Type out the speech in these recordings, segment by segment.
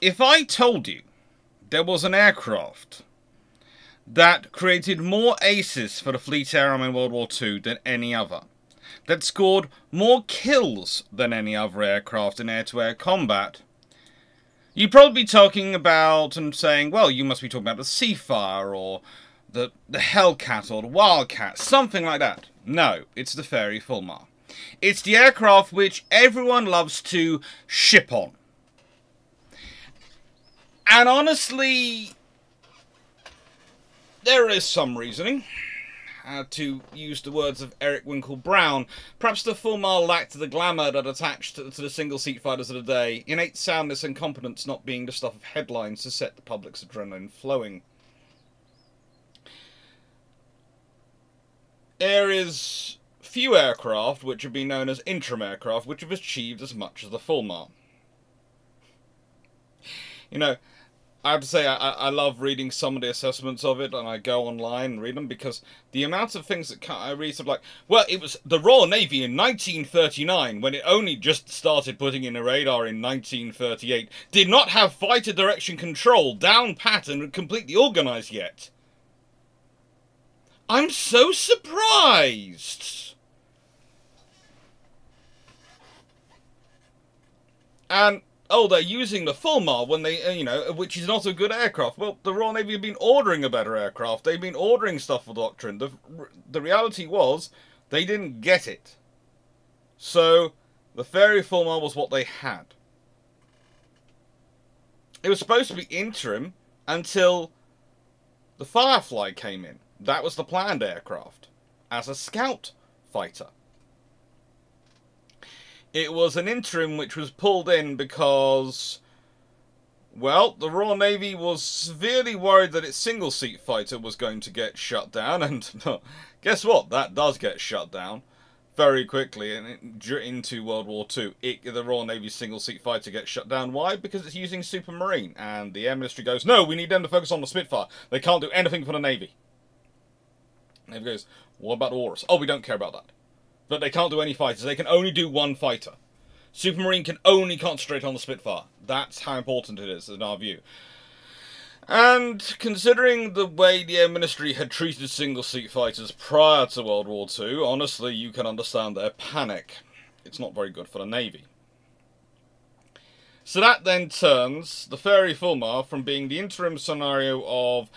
if I told you there was an aircraft that created more aces for the Fleet Air Arm in World War II than any other, that scored more kills than any other aircraft in air-to-air combat, you'd probably be talking about and saying, well, you must be talking about the Seafire or the, the Hellcat or the Wildcat, something like that. No, it's the Fairey Fulmar. It's the aircraft which everyone loves to ship on. And honestly, there is some reasoning. Uh, to use the words of Eric Winkle Brown, perhaps the Fulmar lacked the glamour that attached to, to the single seat fighters of the day, innate soundness and competence not being the stuff of headlines to set the public's adrenaline flowing. There is few aircraft which have been known as interim aircraft which have achieved as much as the Fulmar. You know, I have to say, I, I love reading some of the assessments of it, and I go online and read them because the amount of things that I read, sort of like, well, it was the Royal Navy in 1939 when it only just started putting in a radar in 1938, did not have fighter direction control down pat and completely organized yet. I'm so surprised. And oh, they're using the Fulmar when they, uh, you know, which is not a good aircraft. Well, the Royal Navy have been ordering a better aircraft. They've been ordering stuff for Doctrine. The, the reality was they didn't get it. So, the Fairey Fulmar was what they had. It was supposed to be interim until the Firefly came in. That was the planned aircraft as a scout fighter. It was an interim which was pulled in because, well, the Royal Navy was severely worried that its single seat fighter was going to get shut down, and guess what? That does get shut down very quickly and into World War II. The Royal Navy single seat fighter gets shut down. Why? Because it's using Supermarine, and the Air Ministry goes, no, we need them to focus on the Spitfire. They can't do anything for the Navy. Navy goes, what about the Walrus? Oh, we don't care about that. But they can't do any fighters. They can only do one fighter. Supermarine can only concentrate on the Spitfire. That's how important it is, in our view. And considering the way the Air Ministry had treated single-seat fighters prior to World War II, honestly, you can understand their panic. It's not very good for the Navy. So that then turns the Fairey Fulmar from being the interim scenario of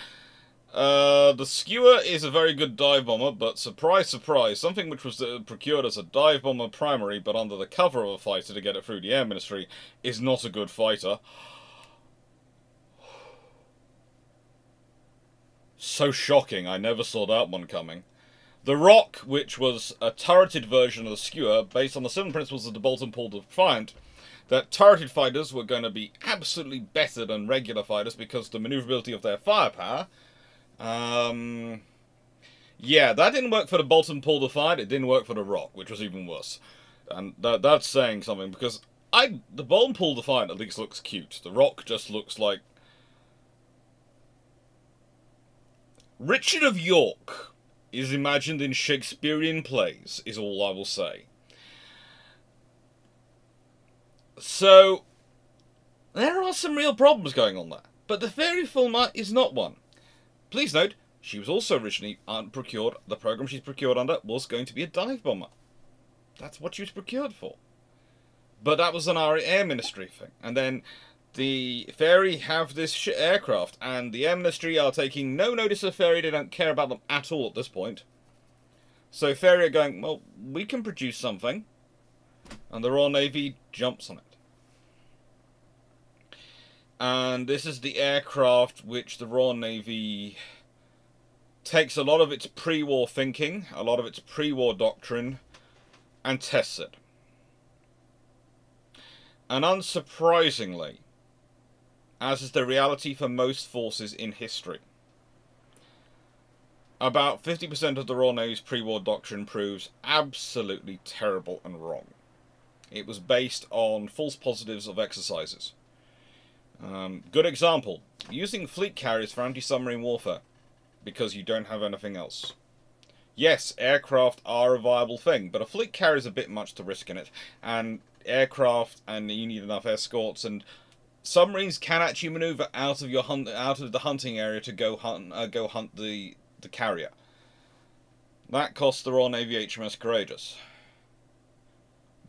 uh, the Skua is a very good dive bomber, but surprise, surprise, something which was uh, procured as a dive bomber primary, but under the cover of a fighter to get it through the Air Ministry, is not a good fighter. So shocking, I never saw that one coming. The Roc, which was a turreted version of the Skua, based on the seven principles of the Boulton Paul Defiant, that turreted fighters were going to be absolutely better than regular fighters because the maneuverability of their firepower um, yeah, that didn't work for the Boulton Paul fight. It didn't work for the Roc, which was even worse. And that, that's saying something because I the Boulton Paul fight at least looks cute. The Roc just looks like Richard of York is imagined in Shakespearean plays. Is all I will say. So there are some real problems going on there, but the Fairey Fulmar is not one. Please note, she was also originally procured, the program she's procured under was going to be a dive bomber. That's what she was procured for. But that was an Air Ministry thing. And then the Fairey have this aircraft, and the Air Ministry are taking no notice of Fairey. They don't care about them at all at this point. So Fairey are going, well, we can produce something. And the Royal Navy jumps on it. And this is the aircraft which the Royal Navy takes a lot of its pre-war thinking, a lot of its pre-war doctrine, and tests it. And unsurprisingly, as is the reality for most forces in history, about 50% of the Royal Navy's pre-war doctrine proves absolutely terrible and wrong. It was based on false positives of exercises. Um, good example, using fleet carriers for anti-submarine warfare, because you don't have anything else. Yes, aircraft are a viable thing, but a fleet carrier is a bit much to risk in it, and aircraft, and you need enough escorts, and submarines can actually maneuver out of your hunt out of the hunting area to go hunt uh, go hunt the the carrier. That cost the Royal Navy HMS Courageous.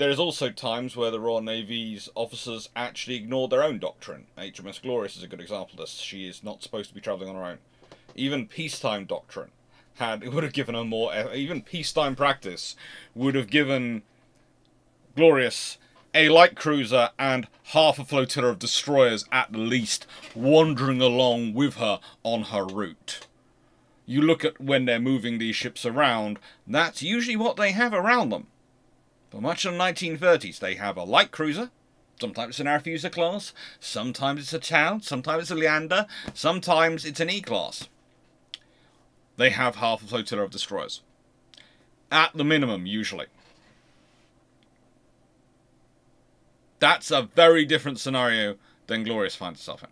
There is also times where the Royal Navy's officers actually ignore their own doctrine. HMS Glorious is a good example of this. She is not supposed to be travelling on her own. Even peacetime doctrine had it would have given her more. Even peacetime practice would have given Glorious a light cruiser and half a flotilla of destroyers at least wandering along with her on her route. You look at when they're moving these ships around, that's usually what they have around them. For much of the 1930s, they have a light cruiser, sometimes it's an Arethusa class, sometimes it's a Town, sometimes it's a Leander, sometimes it's an E-class. They have half a flotilla of destroyers. At the minimum, usually. That's a very different scenario than Glorious finds itself in.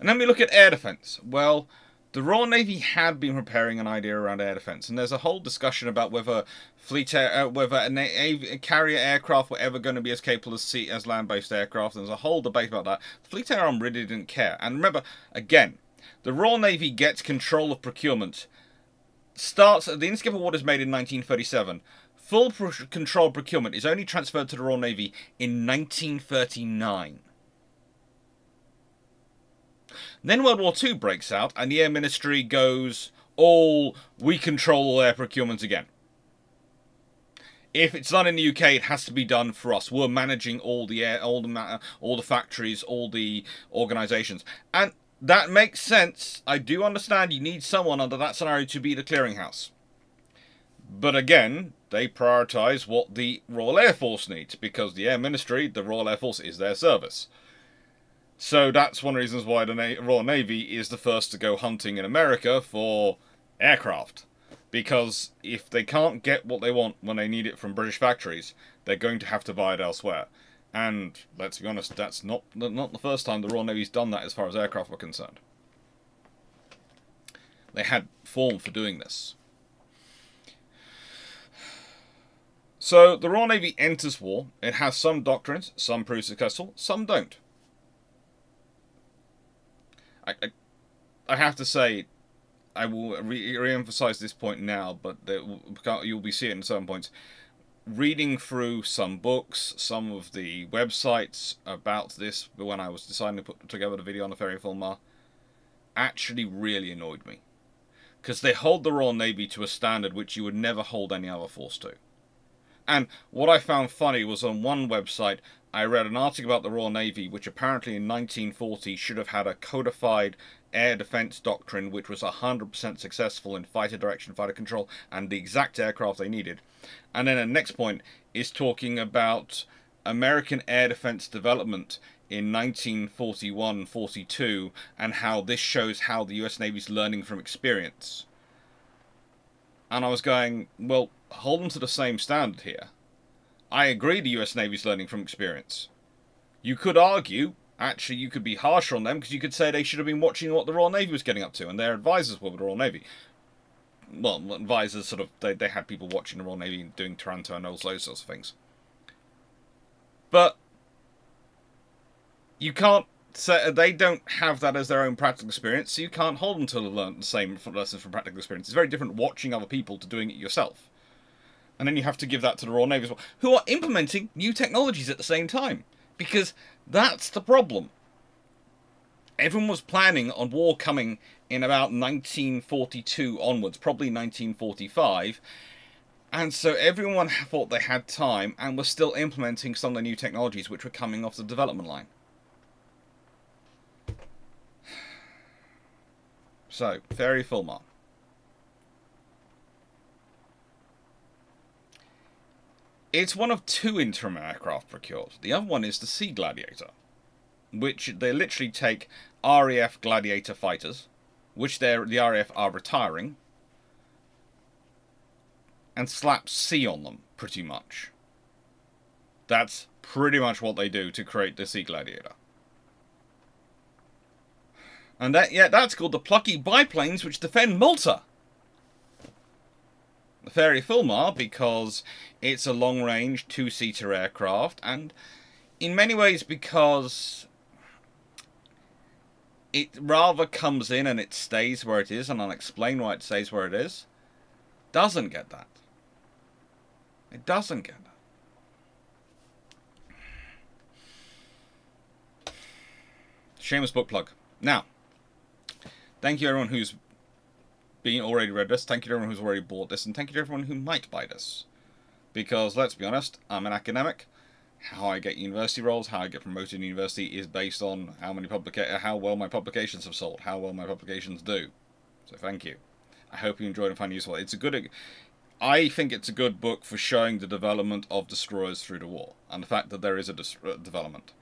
And then we look at air defense. Well, the Royal Navy had been preparing an idea around air defense, and there's a whole discussion about whether fleet air, uh, whether a, a, carrier aircraft were ever going to be as capable as sea as land-based aircraft. There's a whole debate about that. Fleet Air Arm really didn't care. And remember, again, the Royal Navy gets control of procurement. Starts the Inskip Award is made in 1937. Full control procurement is only transferred to the Royal Navy in 1939. Then World War II breaks out, and the Air Ministry goes, all, we control all air procurement again. If it's done in the UK, it has to be done for us. We're managing all the air, all the all the factories, all the organisations, and that makes sense. I do understand you need someone under that scenario to be the clearinghouse. But again, they prioritise what the Royal Air Force needs, because the Air Ministry, the Royal Air Force, is their service. So that's one of the reasons why the Na Royal Navy is the first to go hunting in America for aircraft. Because if they can't get what they want when they need it from British factories, they're going to have to buy it elsewhere. And let's be honest, that's not not the first time the Royal Navy's done that as far as aircraft were concerned. They had form for doing this. So the Royal Navy enters war. It has some doctrines, some prove successful, some don't. I, I, I have to say, I will re, emphasize this point now, but you'll be seeing in certain points. Reading through some books, some of the websites about this, when I was deciding to put together the video on the Fairey Fulmar, actually really annoyed me. Because they hold the Royal Navy to a standard which you would never hold any other force to. And what I found funny was on one website, I read an article about the Royal Navy, which apparently in 1940 should have had a codified air defense doctrine which was 100% successful in fighter direction, fighter control, and the exact aircraft they needed. And then the next point is talking about American air defense development in 1941 42 and how this shows how the US Navy's learning from experience. And I was going, well, hold them to the same standard here. I agree the US Navy's learning from experience. You could argue, actually, you could be harsher on them because you could say they should have been watching what the Royal Navy was getting up to, and their advisors were the Royal Navy. Well, advisors sort of, they, they had people watching the Royal Navy doing Taranto and all those sorts of things. But you can't say they don't have that as their own practical experience, so you can't hold them to learn the same lessons from practical experience. It's very different watching other people to doing it yourself and then you have to give that to the Royal Navy as well, who are implementing new technologies at the same time. Because that's the problem. Everyone was planning on war coming in about 1942 onwards, probably 1945. And so everyone thought they had time and were still implementing some of the new technologies which were coming off the development line. So, Fairey Fulmar. It's one of two interim aircraft procured. The other one is the Sea Gladiator, which they literally take RAF Gladiator fighters, which the RAF are retiring, and slap C on them, pretty much. That's pretty much what they do to create the Sea Gladiator. And that, yeah, that's called the plucky biplanes which defend Malta. The Fairey Fulmar because it's a long-range two-seater aircraft, and in many ways because it rather comes in and it stays where it is, and I'll explain why it stays where it is, doesn't get that. It doesn't get that. Shameless book plug. Now, thank you everyone who's been already read this. Thank you to everyone who's already bought this, and thank you to everyone who might buy this. Because let's be honest, I'm an academic. How I get university roles, how I get promoted in university is based on how many publica- how well my publications have sold, how well my publications do. So thank you. I hope you enjoyed and find it useful. It's a good. I think it's a good book for showing the development of destroyers through the war and the fact that there is a uh, development.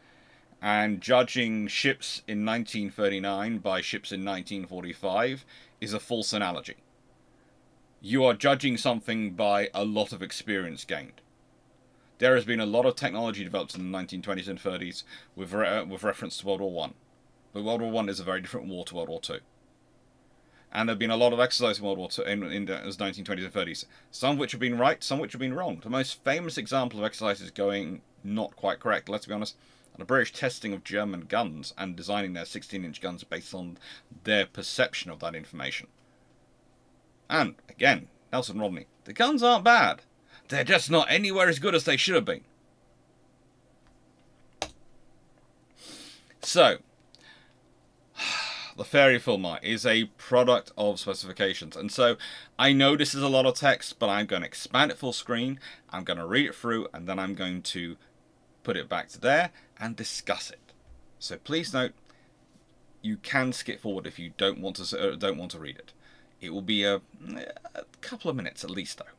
And judging ships in 1939 by ships in 1945 is a false analogy. You are judging something by a lot of experience gained. There has been a lot of technology developed in the 1920s and 30s with, re with reference to World War One, but World War One is a very different war to World War Two. And there have been a lot of exercise in World War Two in, in the 1920s and 30s, some of which have been right, some of which have been wrong. The most famous example of exercises going not quite correct, let's be honest, the British testing of German guns and designing their 16 inch guns based on their perception of that information. And, again, Nelson Rodney, the guns aren't bad. They're just not anywhere as good as they should have been. So, the Fairey Fulmar is a product of specifications. And so I know this is a lot of text, but I'm going to expand it full screen. I'm going to read it through and then I'm going to put it back to there and discuss it. So please note, you can skip forward if you don't want to uh, don't want to read it. It will be a, a couple of minutes at least, though.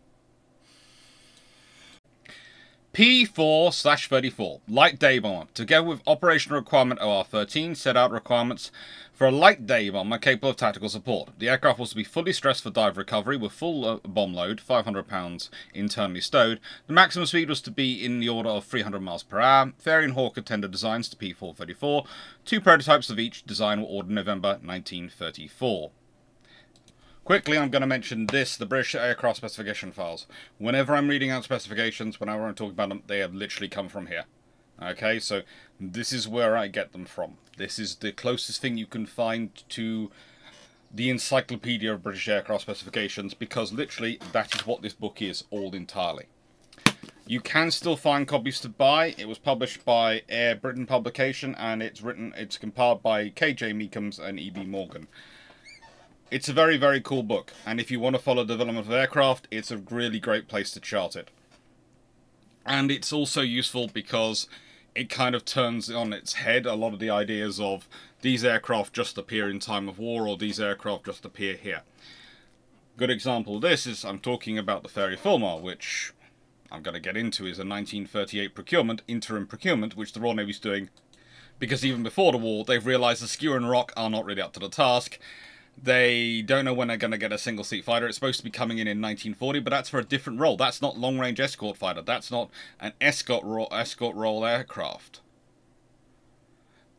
P4 slash 34, light day bomber, together with operational requirement OR13, set out requirements for a light day bomber capable of tactical support. The aircraft was to be fully stressed for dive recovery with full uh, bomb load, 500 pounds internally stowed. The maximum speed was to be in the order of 300 miles per hour. Fairey and Hawker tender designs to P434. Two prototypes of each design were ordered November 1934. Quickly, I'm going to mention this, the British aircraft specification files. Whenever I'm reading out specifications, whenever I'm talking about them, they have literally come from here. Okay, so this is where I get them from. This is the closest thing you can find to the Encyclopedia of British Aircraft Specifications, because literally that is what this book is, all entirely. You can still find copies to buy. It was published by Air Britain Publication, and it's written, it's compiled by K.J. Meekums and E.B. Morgan. It's a very, very cool book, and if you want to follow the development of aircraft, it's a really great place to chart it. And it's also useful because it kind of turns on its head a lot of the ideas of these aircraft just appear in time of war or these aircraft just appear here. Good example of this is I'm talking about the Fairey Fulmar, which I'm going to get into is a 1938 procurement, interim procurement, which the Royal Navy's doing because even before the war they've realised the Skua and Roc are not really up to the task they don't know when they're going to get a single seat fighter. It's supposed to be coming in in 1940, but that's for a different role. That's not long range escort fighter. That's not an escort role, escort role aircraft.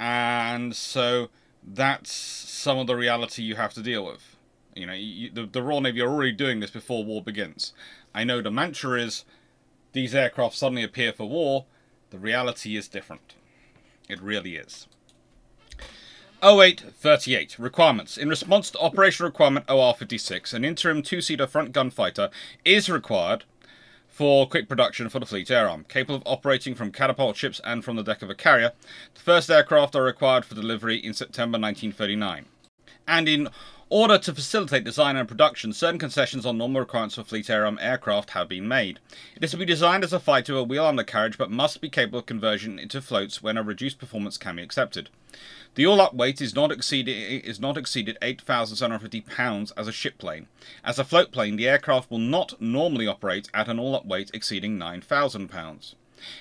And so that's some of the reality you have to deal with. You know, you, the, the Royal Navy are already doing this before war begins. I know the mantra is these aircraft suddenly appear for war. The reality is different. It really is. 0838 Requirements. In response to Operation Requirement OR56, an interim two-seater front gunfighter is required for quick production for the Fleet Air Arm, capable of operating from catapult ships and from the deck of a carrier. The first aircraft are required for delivery in September 1939. And in order to facilitate design and production, certain concessions on normal requirements for Fleet Air Arm aircraft have been made. It is to be designed as a fighter with a wheel undercarriage, but must be capable of conversion into floats when a reduced performance can be accepted. The all-up weight is not exceeded is not exceeded 8,750 pounds as a ship plane. As a float plane, the aircraft will not normally operate at an all-up weight exceeding 9,000 pounds.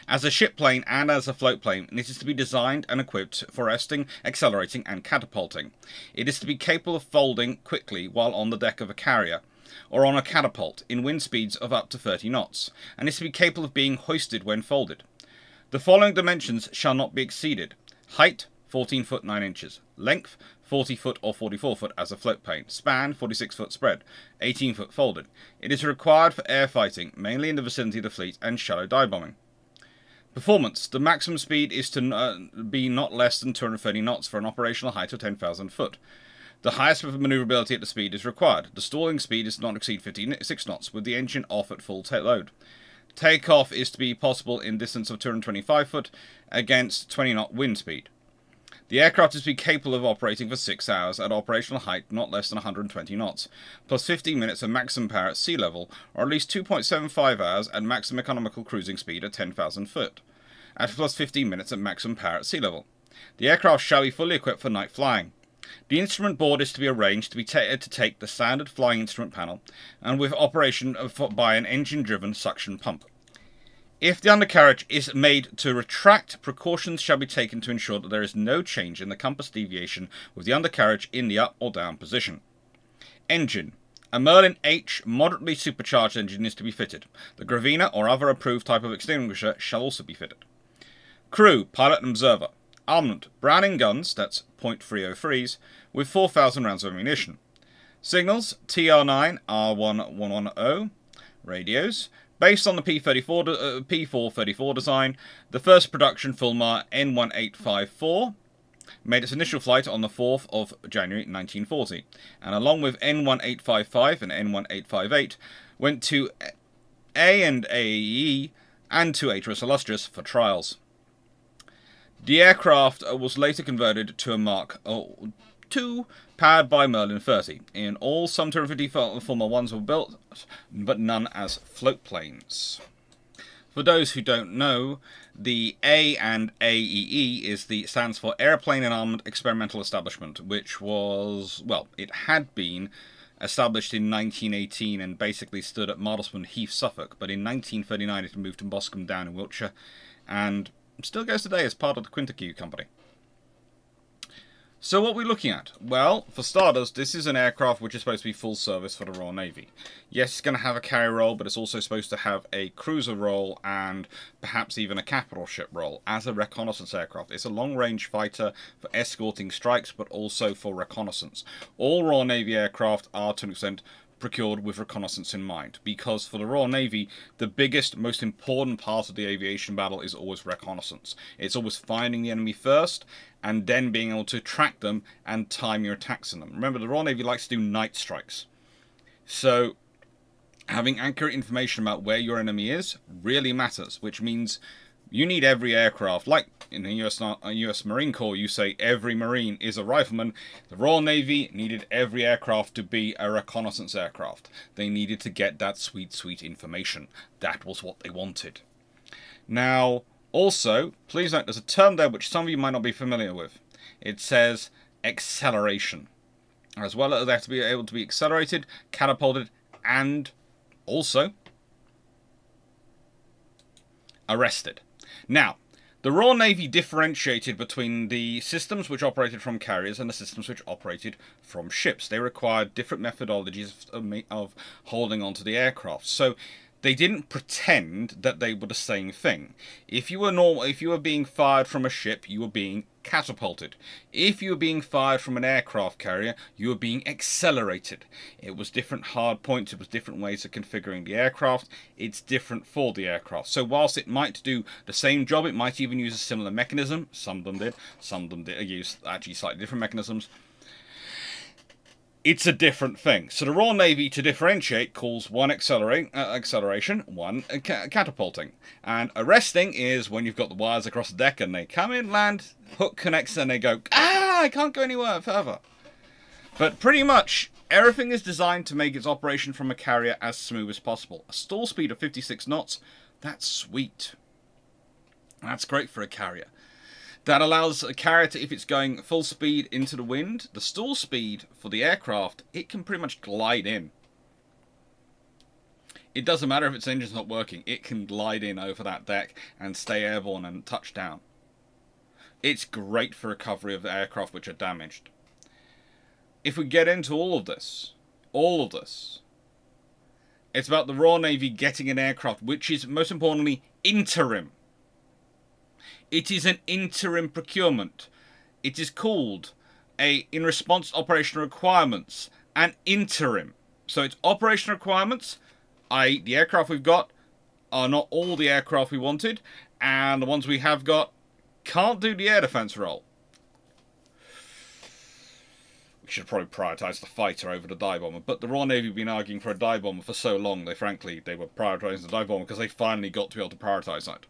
As a ship plane and as a float plane, it is to be designed and equipped for resting, accelerating, and catapulting. It is to be capable of folding quickly while on the deck of a carrier or on a catapult in wind speeds of up to 30 knots, and is to be capable of being hoisted when folded. The following dimensions shall not be exceeded. Height, 14 foot 9 inches. Length 40 foot or 44 foot as a float plane. Span 46 foot spread. 18 foot folded. It is required for air fighting, mainly in the vicinity of the fleet and shallow dive bombing. Performance. The maximum speed is to uh, be not less than 230 knots for an operational height of 10,000 foot. The highest of maneuverability at the speed is required. The stalling speed is not exceed 56 knots, with the engine off at full load. Takeoff is to be possible in distance of 225 foot against 20 knot wind speed. The aircraft is to be capable of operating for 6 hours at operational height not less than 120 knots, plus 15 minutes of maximum power at sea level, or at least 2.75 hours at maximum economical cruising speed at 10,000 foot, at plus 15 minutes at maximum power at sea level. The aircraft shall be fully equipped for night flying. The instrument board is to be arranged to be to take the standard flying instrument panel and with operation by an engine-driven suction pump. If the undercarriage is made to retract, precautions shall be taken to ensure that there is no change in the compass deviation with the undercarriage in the up or down position. Engine. A Merlin H moderately supercharged engine is to be fitted. The Graviner or other approved type of extinguisher shall also be fitted. Crew, pilot and observer. Armament, Browning guns, that's .303s, with 4,000 rounds of ammunition. Signals, TR9 R1110. Radios, Based on the P34, uh, P434 design, the first production Fulmar N1854 made its initial flight on the 4th of January 1940, and along with N1855 and N1858, went to A and AE and to HMS Illustrious for trials. The aircraft was later converted to a Mark II powered by Merlin 30. In all, some 250 Fulmar 1s were built, but none as float planes. For those who don't know, the A and AEE is the stands for Airplane and Armament Experimental Establishment, which was well, it had been established in 1918 and basically stood at Martlesham Heath, Suffolk, but in 1939 it moved to Boscombe Down in Wiltshire, and still goes today as part of the QinetiQ Company. So what we're we looking at? Well, for starters, this is an aircraft which is supposed to be full service for the Royal Navy. Yes, it's going to have a carrier role, but it's also supposed to have a cruiser role and perhaps even a capital ship role as a reconnaissance aircraft. It's a long-range fighter for escorting strikes, but also for reconnaissance. All Royal Navy aircraft are, to an extent, procured with reconnaissance in mind because for the Royal Navy the biggest most important part of the aviation battle is always reconnaissance it's always finding the enemy first and then being able to track them and time your attacks on them. Remember, the Royal Navy likes to do night strikes. So, having accurate information about where your enemy is really matters, which means you need every aircraft. Like in the US, US uh, Marine Corps, you say every Marine is a rifleman. The Royal Navy needed every aircraft to be a reconnaissance aircraft. They needed to get that sweet, sweet information. That was what they wanted. Now, also, please note there's a term there which some of you might not be familiar with. It says acceleration. As well as they have to be able to be accelerated, catapulted, and also arrested. Now, the Royal Navy differentiated between the systems which operated from carriers and the systems which operated from ships. They required different methodologies of, of holding onto the aircraft. So they didn't pretend that they were the same thing. If you were normal, if you were being fired from a ship, you were being catapulted. If you were being fired from an aircraft carrier, you were being accelerated. It was different hard points, it was different ways of configuring the aircraft. It's different for the aircraft. So whilst it might do the same job, it might even use a similar mechanism. Some of them did. Some of them did uh, use actually slightly different mechanisms it's a different thing. So the Royal Navy, to differentiate, calls one accelerate, uh, acceleration, one ca catapulting. And arresting is when you've got the wires across the deck and they come in, land, hook connects, and they go, ah, I can't go anywhere further. But pretty much, everything is designed to make its operation from a carrier as smooth as possible. A stall speed of 56 knots, that's sweet. That's great for a carrier. That allows a carrier if it's going full speed into the wind, the stall speed for the aircraft, it can pretty much glide in. It doesn't matter if its engine's not working, it can glide in over that deck and stay airborne and touch down. It's great for recovery of aircraft which are damaged. If we get into all of this, all of this, it's about the Royal Navy getting an aircraft which is, most importantly, interim it is an interim procurement. It is called a in response to operational requirements, an interim. So it's operational requirements, i.e. the aircraft we've got are not all the aircraft we wanted, And the ones we have got can't do the air defense role. We should probably prioritise the fighter over the dive bomber, but the Royal Navy have been arguing for a dive bomber for so long, they frankly, they were prioritising the dive bomber because they finally got to be able to prioritise that.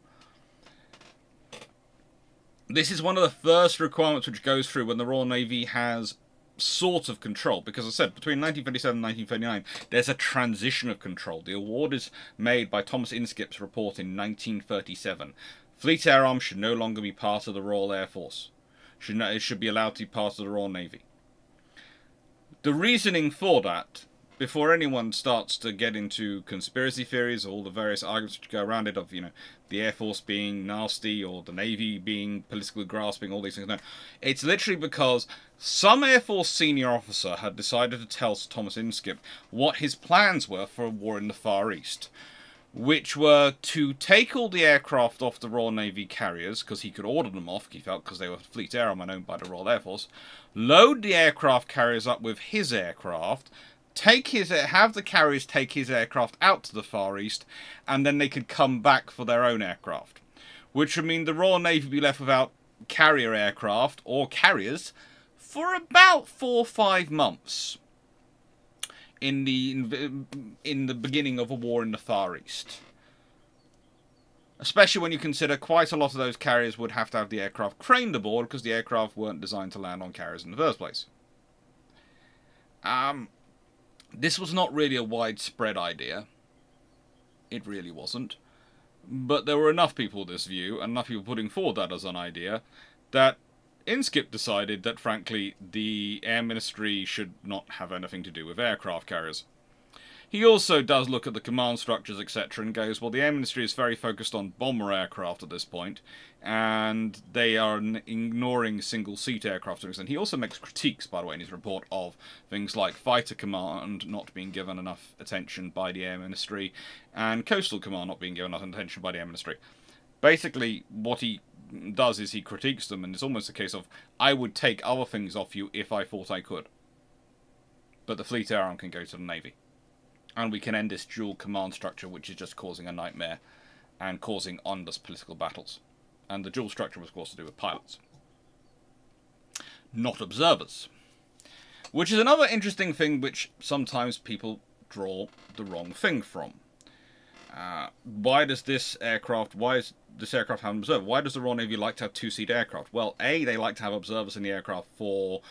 This is one of the first requirements which goes through when the Royal Navy has sort of control because I said between 1937 and 1939 there's a transition of control. The award is made by Thomas Inskip's report in 1937 Fleet Air Arm should no longer be part of the Royal Air Force. Should it should be allowed to be part of the Royal Navy. The reasoning for that before anyone starts to get into conspiracy theories, or all the various arguments which go around it of, you know, the Air Force being nasty or the Navy being politically grasping, all these things. No, it's literally because some Air Force senior officer had decided to tell Sir Thomas Inskip what his plans were for a war in the Far East, which were to take all the aircraft off the Royal Navy carriers, because he could order them off, he felt, because they were Fleet Air Arm owned by the Royal Air Force, load the aircraft carriers up with his aircraft, take his have the carriers take his aircraft out to the Far East, and then they could come back for their own aircraft, which would mean the Royal Navy would be left without carrier aircraft or carriers for about four or five months in the in the beginning of a war in the Far East. Especially when you consider quite a lot of those carriers would have to have the aircraft craned aboard because the aircraft weren't designed to land on carriers in the first place. Um, this was not really a widespread idea. It really wasn't. But there were enough people with this view, and enough people putting forward that as an idea, that Inskip decided that, frankly, the Air Ministry should not have anything to do with aircraft carriers. He also does look at the command structures, etc., and goes, well, the Air Ministry is very focused on bomber aircraft at this point, and they are ignoring single-seat aircraft. And he also makes critiques, by the way, in his report of things like fighter command not being given enough attention by the Air Ministry, and coastal command not being given enough attention by the Air Ministry. Basically, what he does is he critiques them, and it's almost a case of, I would take other things off you if I thought I could. But the Fleet Air Arm can go to the Navy and we can end this dual command structure which is just causing a nightmare and causing endless political battles. And the dual structure was of course to do with pilots. Not observers. Which is another interesting thing which sometimes people draw the wrong thing from. Uh, why does this aircraft, why is this aircraft have an observer? Why does the Royal Navy like to have two-seat aircraft? Well, A, they like to have observers in the aircraft for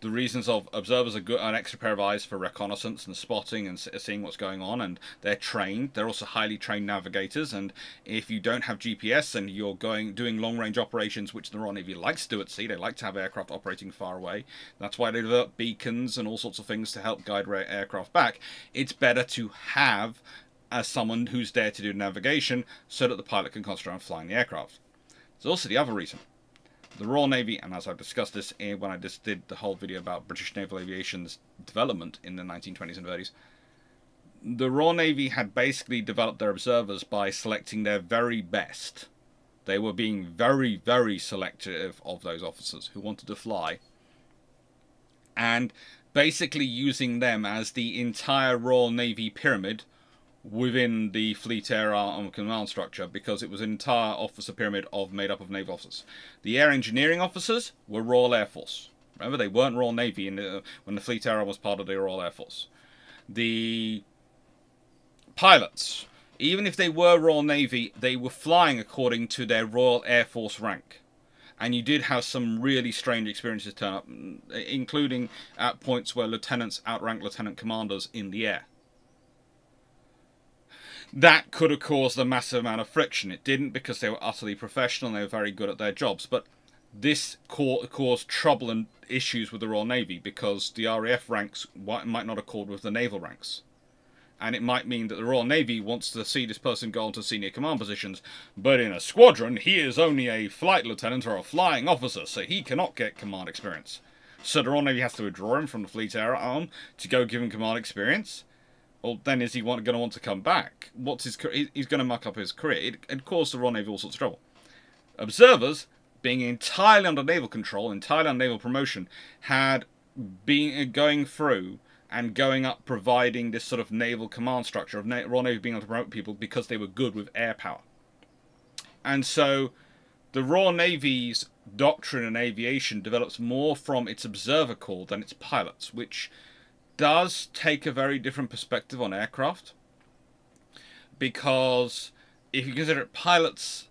the reasons of observers are good, an extra pair of eyes for reconnaissance and spotting and seeing what's going on, and they're trained. They're also highly trained navigators, and if you don't have GPS and you're going doing long range operations, which the Royal Navy likes to do at sea, they like to have aircraft operating far away. That's why they develop beacons and all sorts of things to help guide aircraft back. It's better to have as someone who's there to do navigation so that the pilot can concentrate on flying the aircraft. There's also the other reason the Royal Navy, and as I've discussed this when I just did the whole video about British naval aviation's development in the 1920s and 30s, the Royal Navy had basically developed their observers by selecting their very best. They were being very, very selective of those officers who wanted to fly, and basically using them as the entire Royal Navy pyramid within the Fleet Air Arm Command structure because it was an entire officer pyramid of made up of naval officers. The air engineering officers were Royal Air Force. Remember, they weren't Royal Navy the, when the Fleet Air Arm was part of the Royal Air Force. The pilots, even if they were Royal Navy, they were flying according to their Royal Air Force rank. And you did have some really strange experiences turn up, including at points where lieutenants outranked lieutenant commanders in the air that could have caused a massive amount of friction. It didn't because they were utterly professional and they were very good at their jobs. But this caused trouble and issues with the Royal Navy because the RAF ranks might not accord with the naval ranks. And it might mean that the Royal Navy wants to see this person go on to senior command positions, but in a squadron, he is only a flight lieutenant or a flying officer, so he cannot get command experience. So the Royal Navy has to withdraw him from the Fleet Air Arm to go give him command experience well, then is he going to want to come back? What's his? He's going to muck up his career. It, it caused the Royal Navy all sorts of trouble. Observers, being entirely under naval control, entirely under naval promotion, had been uh, going through and going up, providing this sort of naval command structure of Royal Navy being able to promote people because they were good with air power. And so the Royal Navy's doctrine in aviation develops more from its observer corps than its pilots, which does take a very different perspective on aircraft. Because if you consider it pilots,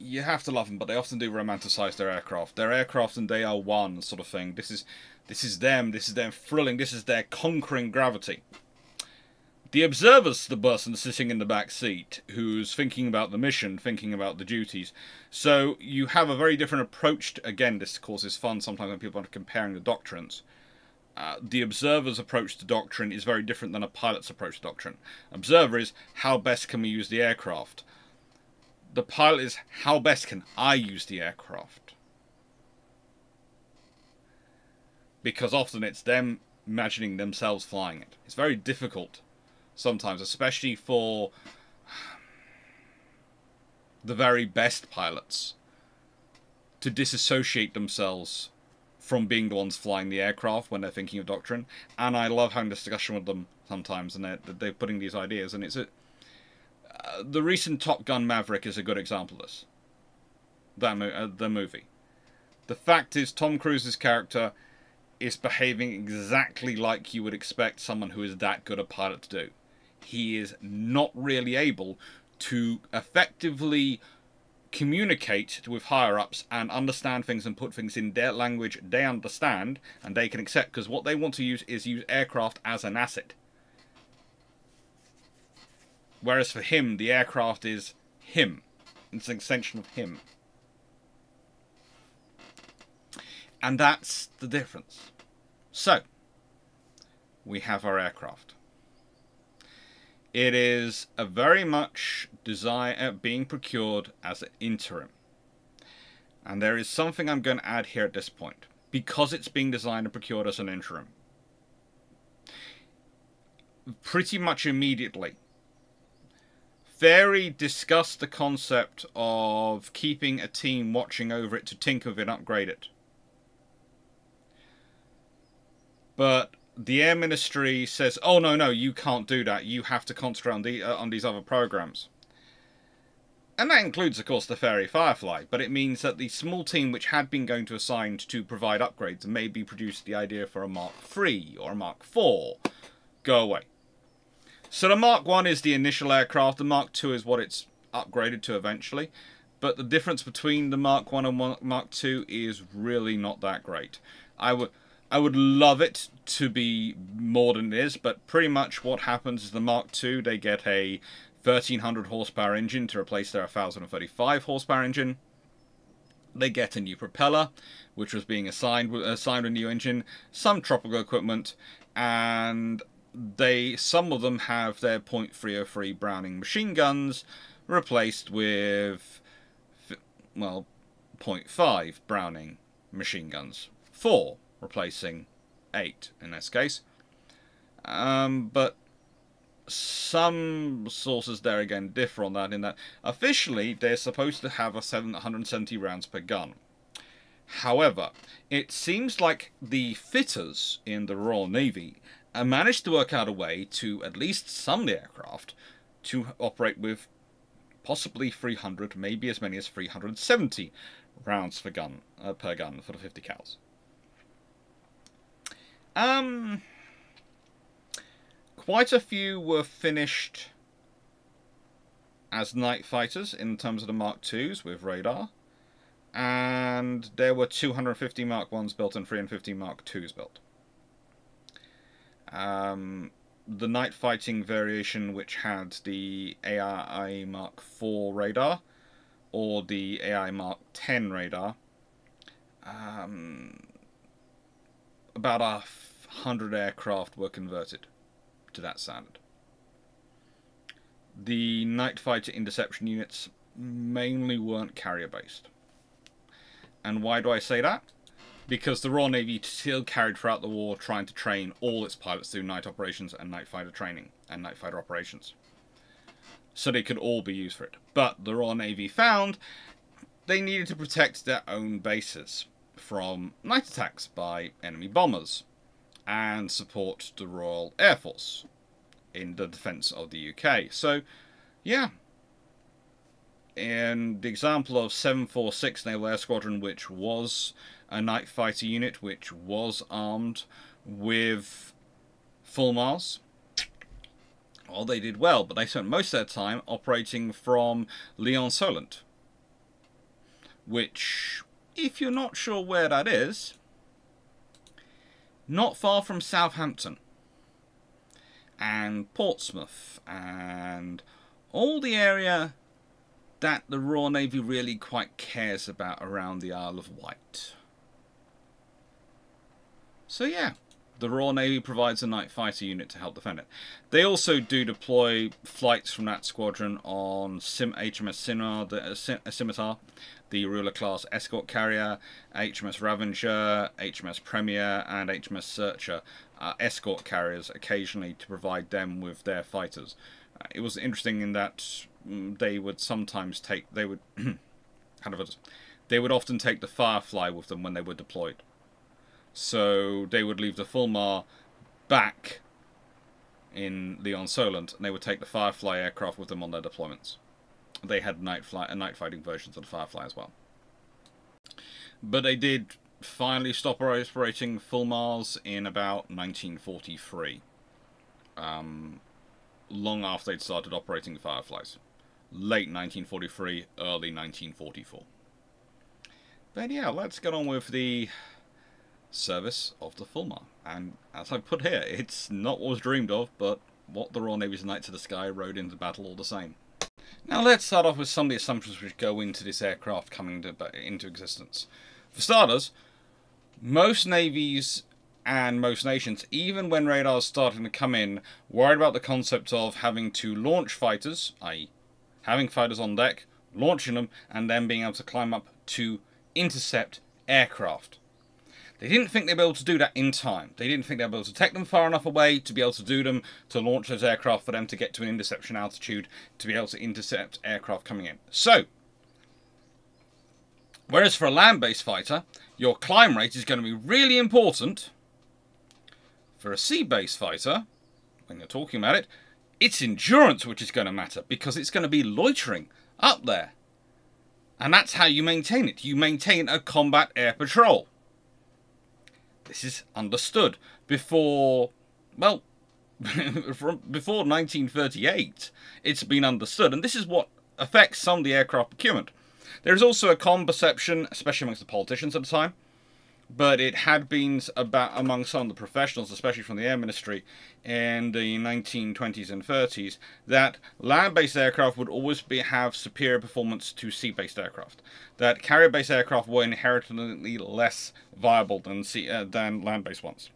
you have to love them, but they often do romanticize their aircraft. Their aircraft and they are one sort of thing. This is this is them, this is them thrilling, this is their conquering gravity. The observer's the person sitting in the back seat who's thinking about the mission, thinking about the duties. So you have a very different approach. To, again, this causes fun sometimes when people are comparing the doctrines. Uh, the observer's approach to doctrine is very different than a pilot's approach to doctrine. Observer is how best can we use the aircraft. The pilot is how best can I use the aircraft. Because often it's them imagining themselves flying it. It's very difficult sometimes, especially for the very best pilots, to disassociate themselves from being the ones flying the aircraft when they're thinking of doctrine. And I love having this discussion with them sometimes, and they're, they're putting these ideas. And it's a, uh, the recent Top Gun Maverick is a good example of this. That mo- uh, the movie. The fact is, Tom Cruise's character is behaving exactly like you would expect someone who is that good a pilot to do he is not really able to effectively communicate with higher ups and understand things and put things in their language they understand and they can accept because what they want to use is use aircraft as an asset. Whereas for him, the aircraft is him. It's an extension of him. And that's the difference. So, we have our aircraft. It is a very much desire uh, being procured as an interim. And there is something I'm going to add here at this point. Because it's being designed and procured as an interim. Pretty much immediately, Fairey discussed the concept of keeping a team watching over it to tinker with it and upgrade it. But the Air Ministry says, "Oh no, no, you can't do that. You have to concentrate on the uh, on these other programs." And that includes, of course, the Fairey Firefly, but it means that the small team which had been going to assigned to provide upgrades and maybe produced the idea for a Mark III or a Mark IV go away. So the Mark 1 is the initial aircraft, the Mark II is what it's upgraded to eventually, but the difference between the Mark 1 and Mark II is really not that great. I would I would love it to be more than it is, but pretty much what happens is the Mark II, they get a 1300 horsepower engine to replace their 1035 horsepower engine. They get a new propeller, which was being assigned assigned a new engine, some tropical equipment, and they some of them have their .303 Browning machine guns replaced with well 0.5 Browning machine guns. Four replacing 8 in this case. Um, but some sources there again differ on that in that officially they're supposed to have a 770 rounds per gun. However, it seems like the fitters in the Royal Navy managed to work out a way to at least some the aircraft to operate with possibly 300, maybe as many as 370 rounds per gun uh, per gun for the 50 cals. Um, quite a few were finished as night fighters in terms of the Mark IIs with radar. And there were 250 Mark 1s built and 350 Mark 2s built. Um, the night fighting variation, which had the AI Mark 4 radar or the AI Mark 10 radar, um, about a hundred aircraft were converted to that standard. The night fighter interception units mainly weren't carrier based. And why do I say that? Because the Royal Navy still carried throughout the war trying to train all its pilots through night operations and night fighter training and night fighter operations. So they could all be used for it. But the Royal Navy found they needed to protect their own bases from night attacks by enemy bombers and support the Royal Air Force in the defence of the UK. So, yeah. in the example of 746 Naval Air Squadron, which was a night fighter unit, which was armed with full Fulmars, well, they did well, but they spent most of their time operating from Lee-on-Solent, which, if you're not sure where that is, not far from Southampton and Portsmouth and all the area that the Royal Navy really quite cares about around the Isle of Wight. So yeah, the Royal Navy provides a night fighter unit to help defend it. They also do deploy flights from that squadron on Sim HMS Scimitar, the, uh, Scimitar, the ruler class escort carrier, HMS Ravager, HMS Premier, and HMS Searcher, uh, escort carriers occasionally to provide them with their fighters. Uh, it was interesting in that mm, they would sometimes take, they would, kind of, they would often take the Firefly with them when they were deployed. So they would leave the Fulmar back in Lee-on-Solent, and they would take the Firefly aircraft with them on their deployments. They had night flight, uh, night fighting versions of the Firefly as well. But they did finally stop operating Fulmars in about 1943. Um, long after they'd started operating Fireflies. Late 1943, early 1944. But yeah, let's get on with the service of the Fulmar. And as I put here, it's not what was dreamed of, but what the Royal Navy's Knights of the Sky rode into battle all the same. Now let's start off with some of the assumptions which go into this aircraft coming to, into existence. For starters, most navies and most nations, even when radars starting to come in, worried about the concept of having to launch fighters, i.e. having fighters on deck, launching them, and then being able to climb up to intercept aircraft. They didn't think they'd be able to do that in time. They didn't think they'd be able to take them far enough away to be able to do them, to launch those aircraft for them to get to an interception altitude, to be able to intercept aircraft coming in. So, whereas for a land-based fighter, your climb rate is going to be really important, for a sea-based fighter, when you're talking about it, it's endurance which is going to matter, because it's going to be loitering up there. And that's how you maintain it. You maintain a combat air patrol. This is understood. Before, well, from before 1938, it's been understood, and this is what affects some of the aircraft procurement. There is also a common perception, especially amongst the politicians at the time, but it had been about among some of the professionals, especially from the Air Ministry in the 1920s and 30s, that land-based aircraft would always be, have superior performance to sea-based aircraft. That carrier-based aircraft were inherently less viable than, sea, uh, than land-based ones.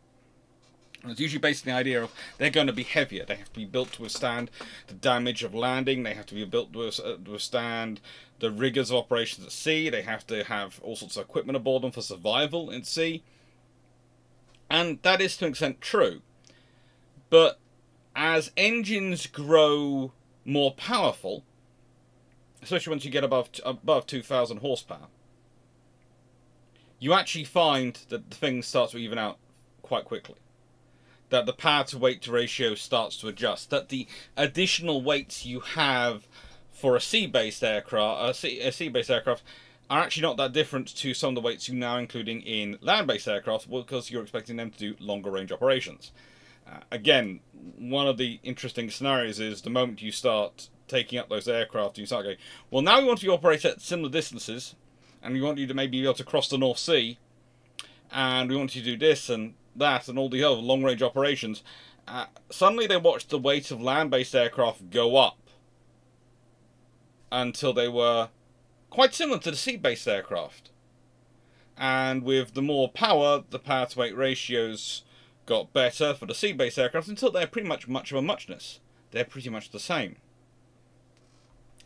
It's usually based on the idea of they're going to be heavier. They have to be built to withstand the damage of landing. They have to be built to uh, withstand the rigors of operations at sea. They have to have all sorts of equipment aboard them for survival in sea. And that is to an extent true. But as engines grow more powerful, especially once you get above above 2,000 horsepower, you actually find that the things start to even out quite quickly that the power to weight ratio starts to adjust, that the additional weights you have for a sea-based aircraft, a sea, a sea-based aircraft, are actually not that different to some of the weights you're now including in land-based aircraft because you're expecting them to do longer range operations. Uh, again, one of the interesting scenarios is the moment you start taking up those aircraft, and you start going, well, now we want to operate at similar distances, and we want you to maybe be able to cross the North Sea, and we want you to do this, and that and all the other long range operations, uh, suddenly they watched the weight of land based aircraft go up until they were quite similar to the sea based aircraft. And with the more power, the power to weight ratios got better for the sea based aircraft until they're pretty much much of a muchness. They're pretty much the same.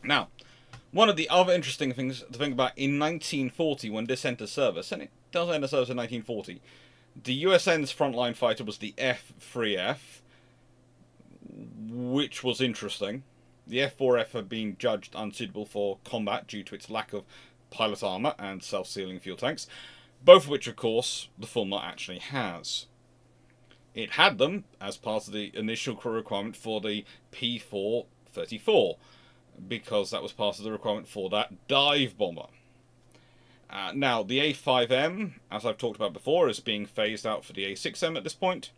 Now, one of the other interesting things to think about in 1940 when this entered service, and it does enter service in 1940, the USN's frontline fighter was the F-3F, which was interesting. The F-4F had been judged unsuitable for combat due to its lack of pilot armour and self-sealing fuel tanks, both of which, of course, the Fulmar actually has. It had them as part of the initial requirement for the P-434, because that was part of the requirement for that dive bomber. Uh, now, the A5M, as I've talked about before, is being phased out for the A6M at this point.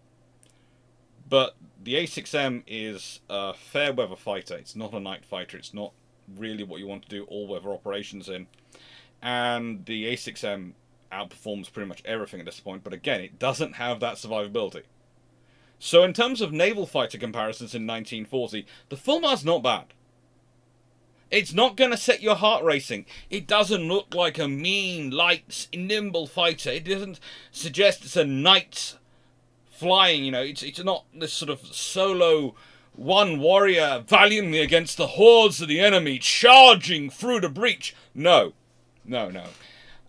But the A6M is a fair weather fighter. It's not a night fighter. It's not really what you want to do all weather operations in. And the A6M outperforms pretty much everything at this point, but again, it doesn't have that survivability. So, in terms of naval fighter comparisons in 1940, the Fulmar's not bad. It's not going to set your heart racing. It doesn't look like a mean, light, nimble fighter. It doesn't suggest it's a knight flying, you know. It's, it's not this sort of solo one warrior valiantly against the hordes of the enemy charging through the breach. No. No, no.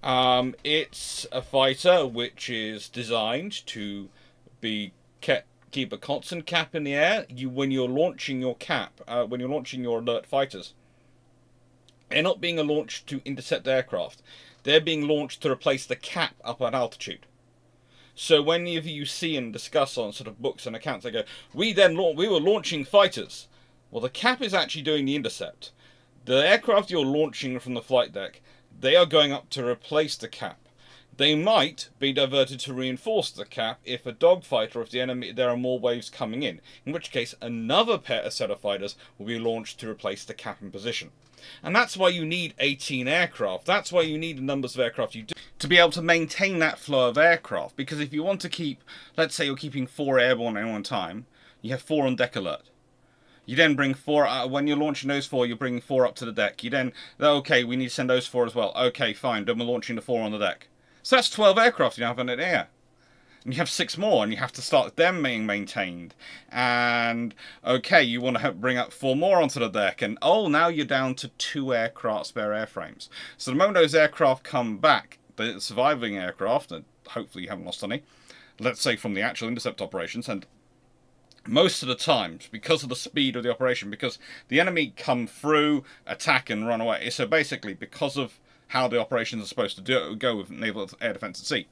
Um, it's a fighter which is designed to be kept keep a constant cap in the air. You when you're launching your cap, uh, when you're launching your alert fighters, they're not being launched to intercept aircraft. They're being launched to replace the cap up at altitude. So when you see and discuss on sort of books and accounts, they go, "We then we were launching fighters." Well, the cap is actually doing the intercept. The aircraft you're launching from the flight deck, they are going up to replace the cap. They might be diverted to reinforce the cap if a dogfight or if the enemy there are more waves coming in, in which case another pair of set of fighters will be launched to replace the cap in position. And that's why you need 18 aircraft. That's why you need the numbers of aircraft you do to be able to maintain that flow of aircraft. Because if you want to keep, let's say you're keeping four airborne at one time, you have four on deck alert. You then bring four, uh, when you're launching those four, you're bringing four up to the deck. You then, okay, we need to send those four as well. Okay, fine, then we're launching the four on the deck. So that's 12 aircraft you have in the air and you have six more, and you have to start them being maintained. And okay, you want to bring up four more onto the deck, and oh, now you're down to two aircraft spare airframes. So the moment those aircraft come back, the surviving aircraft, and hopefully you haven't lost any, let's say from the actual intercept operations, and most of the times, because of the speed of the operation, because the enemy come through, attack, and run away. So basically, because of how the operations are supposed to do, go with naval air defense at sea,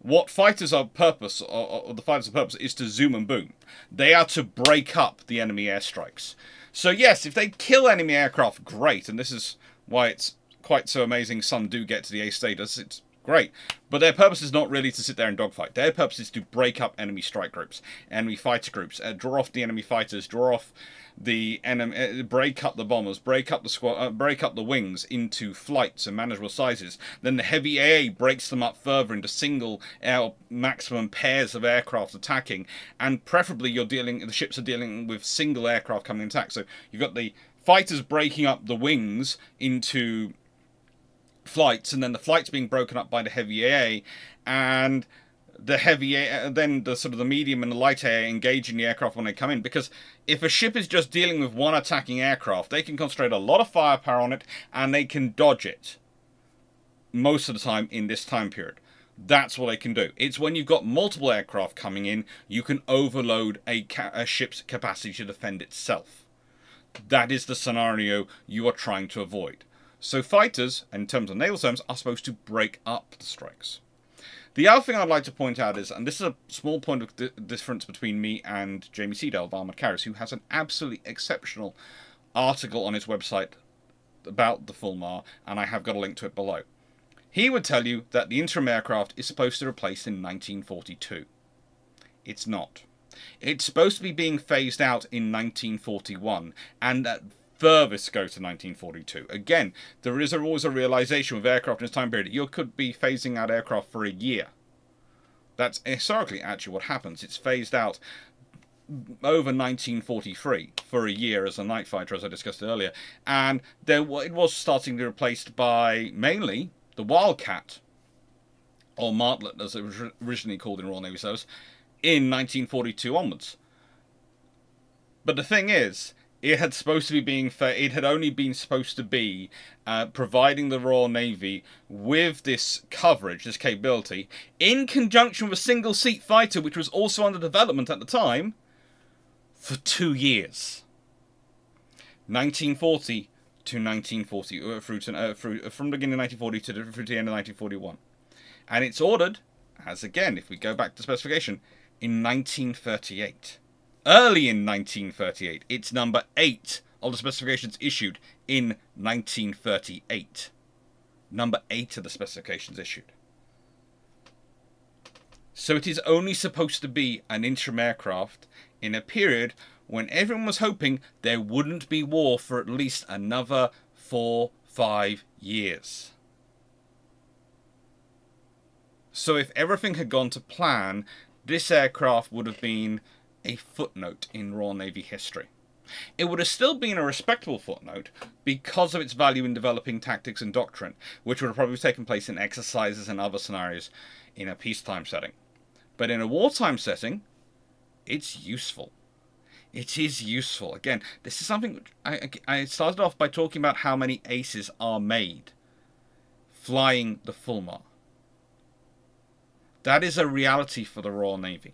what fighters are purpose, or, or the fighters' purpose, is to zoom and boom. They are to break up the enemy airstrikes. So yes, if they kill enemy aircraft, great, and this is why it's quite so amazing some do get to the A status. It's great. But their purpose is not really to sit there and dogfight. Their purpose is to break up enemy strike groups, enemy fighter groups, uh, draw off the enemy fighters, draw off the enemy, uh, break up the bombers, break up the squad, uh, break up the wings into flights and manageable sizes. Then the heavy AA breaks them up further into single air maximum pairs of aircraft attacking, and preferably you're dealing, the ships are dealing with single aircraft coming in attack. So you've got the fighters breaking up the wings into flights, and then the flights being broken up by the heavy AA, and the heavy air, uh, then the sort of the medium and the light air engaging the aircraft when they come in. Because if a ship is just dealing with one attacking aircraft, they can concentrate a lot of firepower on it, and they can dodge it most of the time in this time period. That's what they can do. It's when you've got multiple aircraft coming in, you can overload a, a ship's capacity to defend itself. That is the scenario you are trying to avoid. So fighters, in terms of naval terms, are supposed to break up the strikes. The other thing I'd like to point out is, and this is a small point of di difference between me and Jamie Siedel of Armoured Carriers, who has an absolutely exceptional article on his website about the Fulmar, and I have got a link to it below. He would tell you that the interim aircraft is supposed to replace in 1942. It's not. It's supposed to be being phased out in 1941, and at furthest go to 1942. Again, there is always a realization with aircraft in this time period. You could be phasing out aircraft for a year. That's historically actually what happens. It's phased out over 1943 for a year as a night fighter, as I discussed earlier, and there it was starting to be replaced by mainly the Wildcat, or Martlet as it was originally called in Royal Navy Service, in 1942 onwards. But the thing is, it had supposed to be being fair. It had only been supposed to be uh, providing the Royal Navy with this coverage, this capability, in conjunction with a single seat fighter, which was also under development at the time, for two years. 1940 to 1940, uh, through to, uh, through, uh, from the beginning of 1940 to the, through to the end of 1941. And it's ordered, as again, if we go back to specification, in 1938 early in 1938. It's number 8 of the specifications issued in 1938. Number 8 of the specifications issued. So it is only supposed to be an interim aircraft in a period when everyone was hoping there wouldn't be war for at least another four, five years. So if everything had gone to plan, this aircraft would have been a footnote in Royal Navy history. It would have still been a respectable footnote because of its value in developing tactics and doctrine, which would have probably taken place in exercises and other scenarios in a peacetime setting. But in a wartime setting, it's useful. It is useful. Again, this is something I, I started off by talking about how many aces are made flying the Fulmar. That is a reality for the Royal Navy.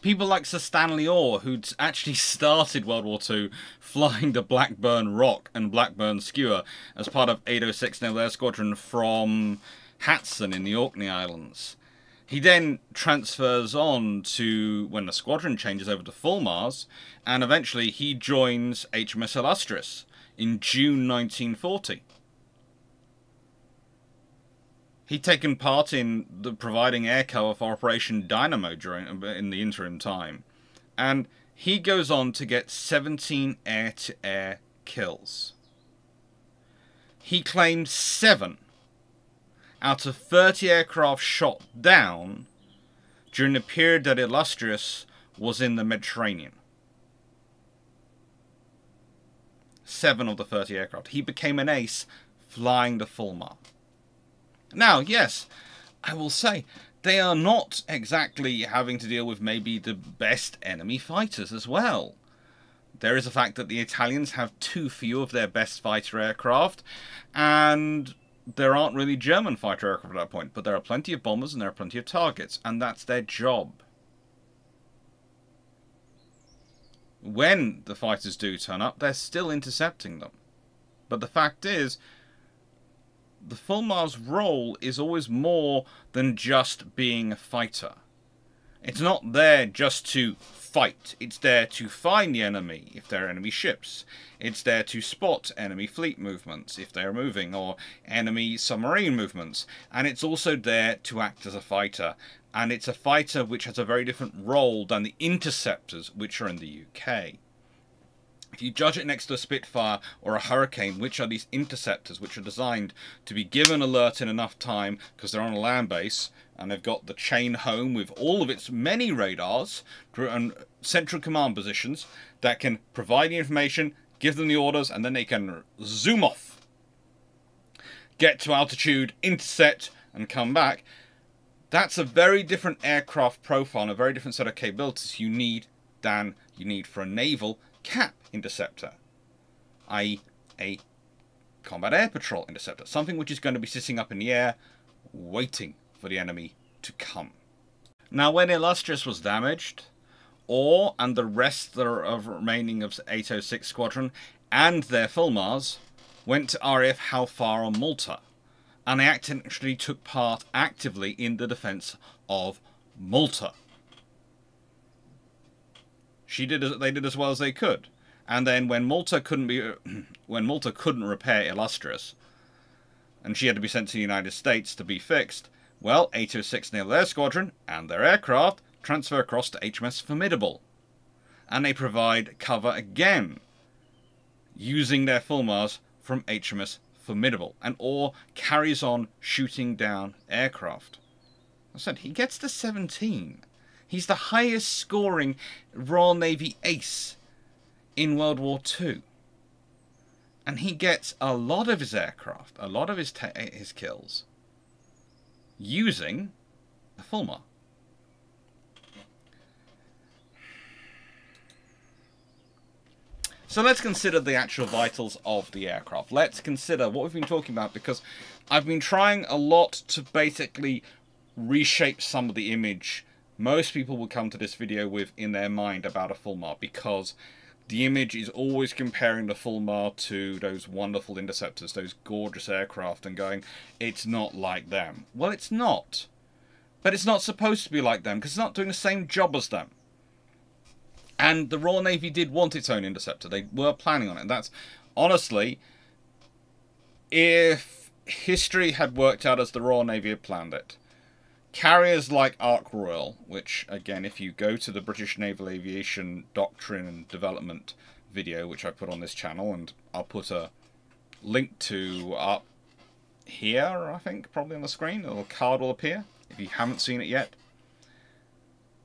People like Sir Stanley Orr, who'd actually started World War II flying the Blackburn Roc and Blackburn Skua as part of 806 Naval Air Squadron from Hatston in the Orkney Islands. He then transfers on to when the squadron changes over to Fulmars, and eventually he joins HMS Illustrious in June 1940. He'd taken part in the providing air cover for Operation Dynamo during in the interim time, and he goes on to get 17 air-to-air kills. He claims seven out of 30 aircraft shot down during the period that Illustrious was in the Mediterranean. Seven of the 30 aircraft. He became an ace flying the Fulmar. Now, yes, I will say, they are not exactly having to deal with maybe the best enemy fighters as well. There is the fact that the Italians have too few of their best fighter aircraft, and there aren't really German fighter aircraft at that point, but there are plenty of bombers and there are plenty of targets, and that's their job. When the fighters do turn up, they're still intercepting them. But the fact is, the Fulmar's role is always more than just being a fighter. It's not there just to fight. It's there to find the enemy if they're enemy ships. It's there to spot enemy fleet movements if they're moving, or enemy submarine movements. And it's also there to act as a fighter. And it's a fighter which has a very different role than the interceptors, which are in the UK. If you judge it next to a Spitfire or a Hurricane, which are these interceptors which are designed to be given alert in enough time because they're on a land base and they've got the chain home with all of its many radars and central command positions that can provide the information, give them the orders, and then they can zoom off, get to altitude, intercept, and come back. That's a very different aircraft profile and a very different set of capabilities you need than you need for a naval cap interceptor, i.e., a combat air patrol interceptor, something which is going to be sitting up in the air waiting for the enemy to come. Now, when Illustrious was damaged, Orr and the rest of the remaining of 806 Squadron and their Fulmars went to RAF Hal Far on Malta, and they actually took part actively in the defence of Malta. She did as, they did as well as they could, and then when Malta couldn't be when Malta couldn't repair Illustrious, and she had to be sent to the United States to be fixed, well, 806 Naval Air Squadron and their aircraft transfer across to HMS Formidable. And they provide cover again, using their Fulmars from HMS Formidable. And Orr carries on shooting down aircraft. I said, he gets to 17. He's the highest scoring Royal Navy ace in World War II. And he gets a lot of his aircraft, a lot of his, his kills, using a Fulmar. So let's consider the actual vitals of the aircraft. Let's consider what we've been talking about because I've been trying a lot to basically reshape some of the image most people will come to this video with in their mind about a Fulmar because the image is always comparing the Fulmar to those wonderful interceptors, those gorgeous aircraft, and going, it's not like them. Well, it's not. But it's not supposed to be like them because it's not doing the same job as them. And the Royal Navy did want its own interceptor. They were planning on it. That's honestly, if history had worked out as the Royal Navy had planned it, carriers like Ark Royal, which again, if you go to the British Naval Aviation Doctrine and Development video, which I put on this channel, and I'll put a link to up here, I think, probably on the screen. A little card will appear if you haven't seen it yet.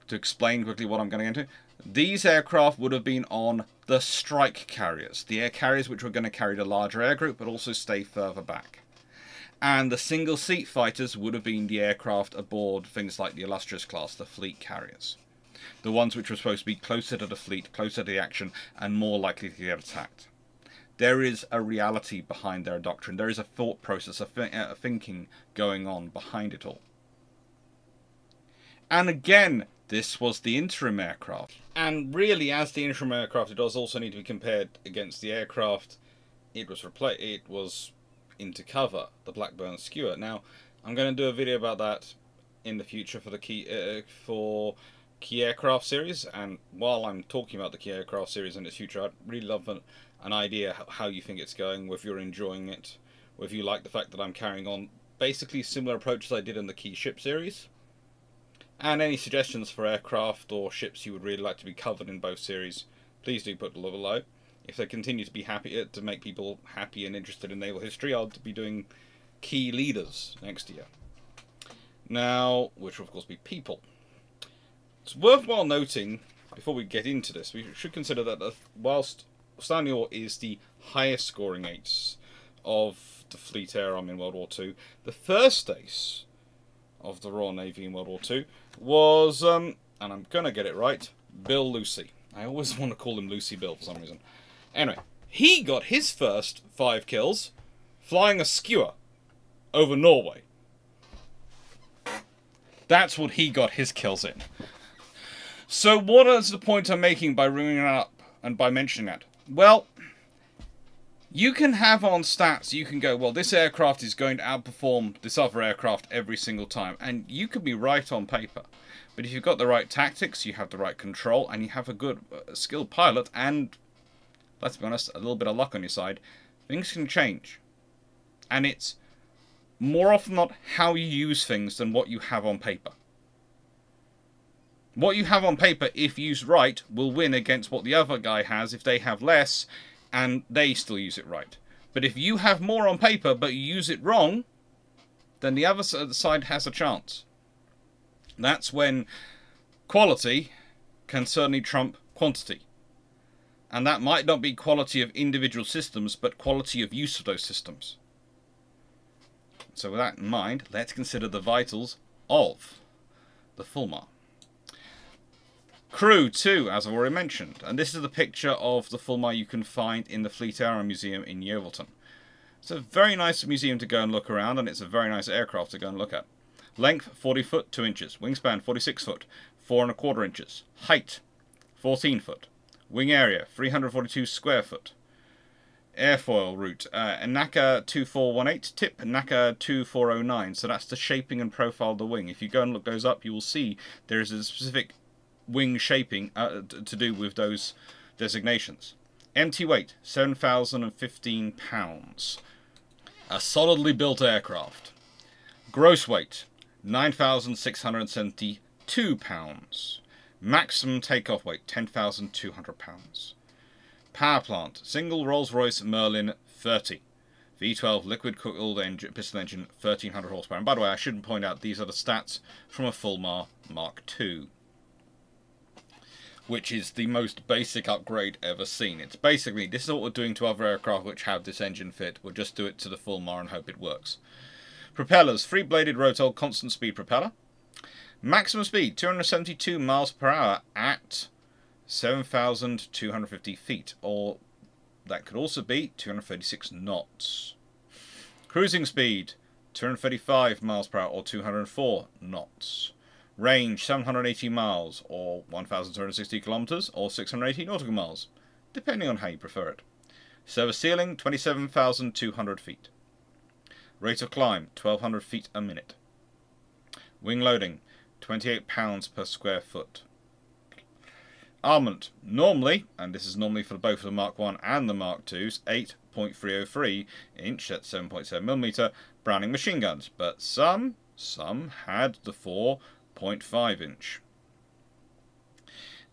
To explain quickly what I'm going into, these aircraft would have been on the strike carriers, the air carriers which were going to carry the larger air group but also stay further back. And the single seat fighters would have been the aircraft aboard things like the Illustrious class, the fleet carriers. The ones which were supposed to be closer to the fleet, closer to the action, and more likely to get attacked. There is a reality behind their doctrine. There is a thought process, a, th a thinking going on behind it all. And again, this was the interim aircraft. And really, as the interim aircraft, it does also need to be compared against the aircraft it was it was into cover, the Blackburn Skua. Now, I'm going to do a video about that in the future for the key uh, for key aircraft series. And while I'm talking about the key aircraft series in its future, I'd really love an, an idea how you think it's going, whether you're enjoying it, whether you like the fact that I'm carrying on basically similar approaches I did in the key ship series and any suggestions for aircraft or ships you would really like to be covered in both series, please do put below. If they continue to be happy uh, to make people happy and interested in naval history, I'll be doing key leaders next year. Now, which will of course be people. It's worthwhile noting, before we get into this, we should consider that whilst Stanley is the highest scoring ace of the Fleet Air Arm in World War II, the first ace of the Royal Navy in World War II was, um, and I'm going to get it right, Bill Lucy. I always want to call him Lucy Bill for some reason. Anyway, he got his first five kills flying a Skua over Norway. That's what he got his kills in. So what is the point I'm making by ringing it up and by mentioning that? Well, you can have on stats, you can go, well, this aircraft is going to outperform this other aircraft every single time. And you could be right on paper. But if you've got the right tactics, you have the right control, and you have a good, uh, skilled pilot, and, let's be honest, a little bit of luck on your side, things can change. And it's more often not how you use things than what you have on paper. What you have on paper, if used right, will win against what the other guy has if they have less, and they still use it right. But if you have more on paper but you use it wrong, then the other uh, side has a chance. That's when quality can certainly trump quantity. And that might not be quality of individual systems, but quality of use of those systems. So with that in mind, let's consider the vitals of the Fulmar. Crew, 2, as I've already mentioned. And this is the picture of the Fulmar you can find in the Fleet Air Museum in Yeovilton. It's a very nice museum to go and look around, and it's a very nice aircraft to go and look at. Length, 40 foot, 2 inches. Wingspan, 46 foot, 4 and a quarter inches. Height, 14 foot. Wing area, 342 square foot. Airfoil root, uh, NACA 2418, tip NACA 2409. So that's the shaping and profile of the wing. If you go and look those up, you will see there is a specific wing shaping uh, to do with those designations. Empty weight, 7,015 pounds. A solidly built aircraft. Gross weight, 9,672 pounds. Maximum takeoff weight, 10,200 pounds. Power plant, single Rolls-Royce Merlin 30. V12 liquid cooled engine, piston engine, 1300 horsepower. And by the way, I shouldn't point out these are the stats from a Fulmar Mark II which is the most basic upgrade ever seen. It's basically, this is what we're doing to other aircraft which have this engine fit. We'll just do it to the Fulmar and hope it works. Propellers, three-bladed Rotol constant speed propeller. Maximum speed, 272 miles per hour at 7,250 feet, or that could also be 236 knots. Cruising speed, 235 miles per hour, or 204 knots. Range 780 miles or 1,260 kilometers or 680 nautical miles, depending on how you prefer it. Service ceiling 27,200 feet. Rate of climb 1,200 feet a minute. Wing loading 28 pounds per square foot. Armament. Normally, and this is normally for both the Mark 1 and the Mark 2's, 8.303 inch at 7.7 millimeter Browning machine guns, but some, some had the 4.5 inch.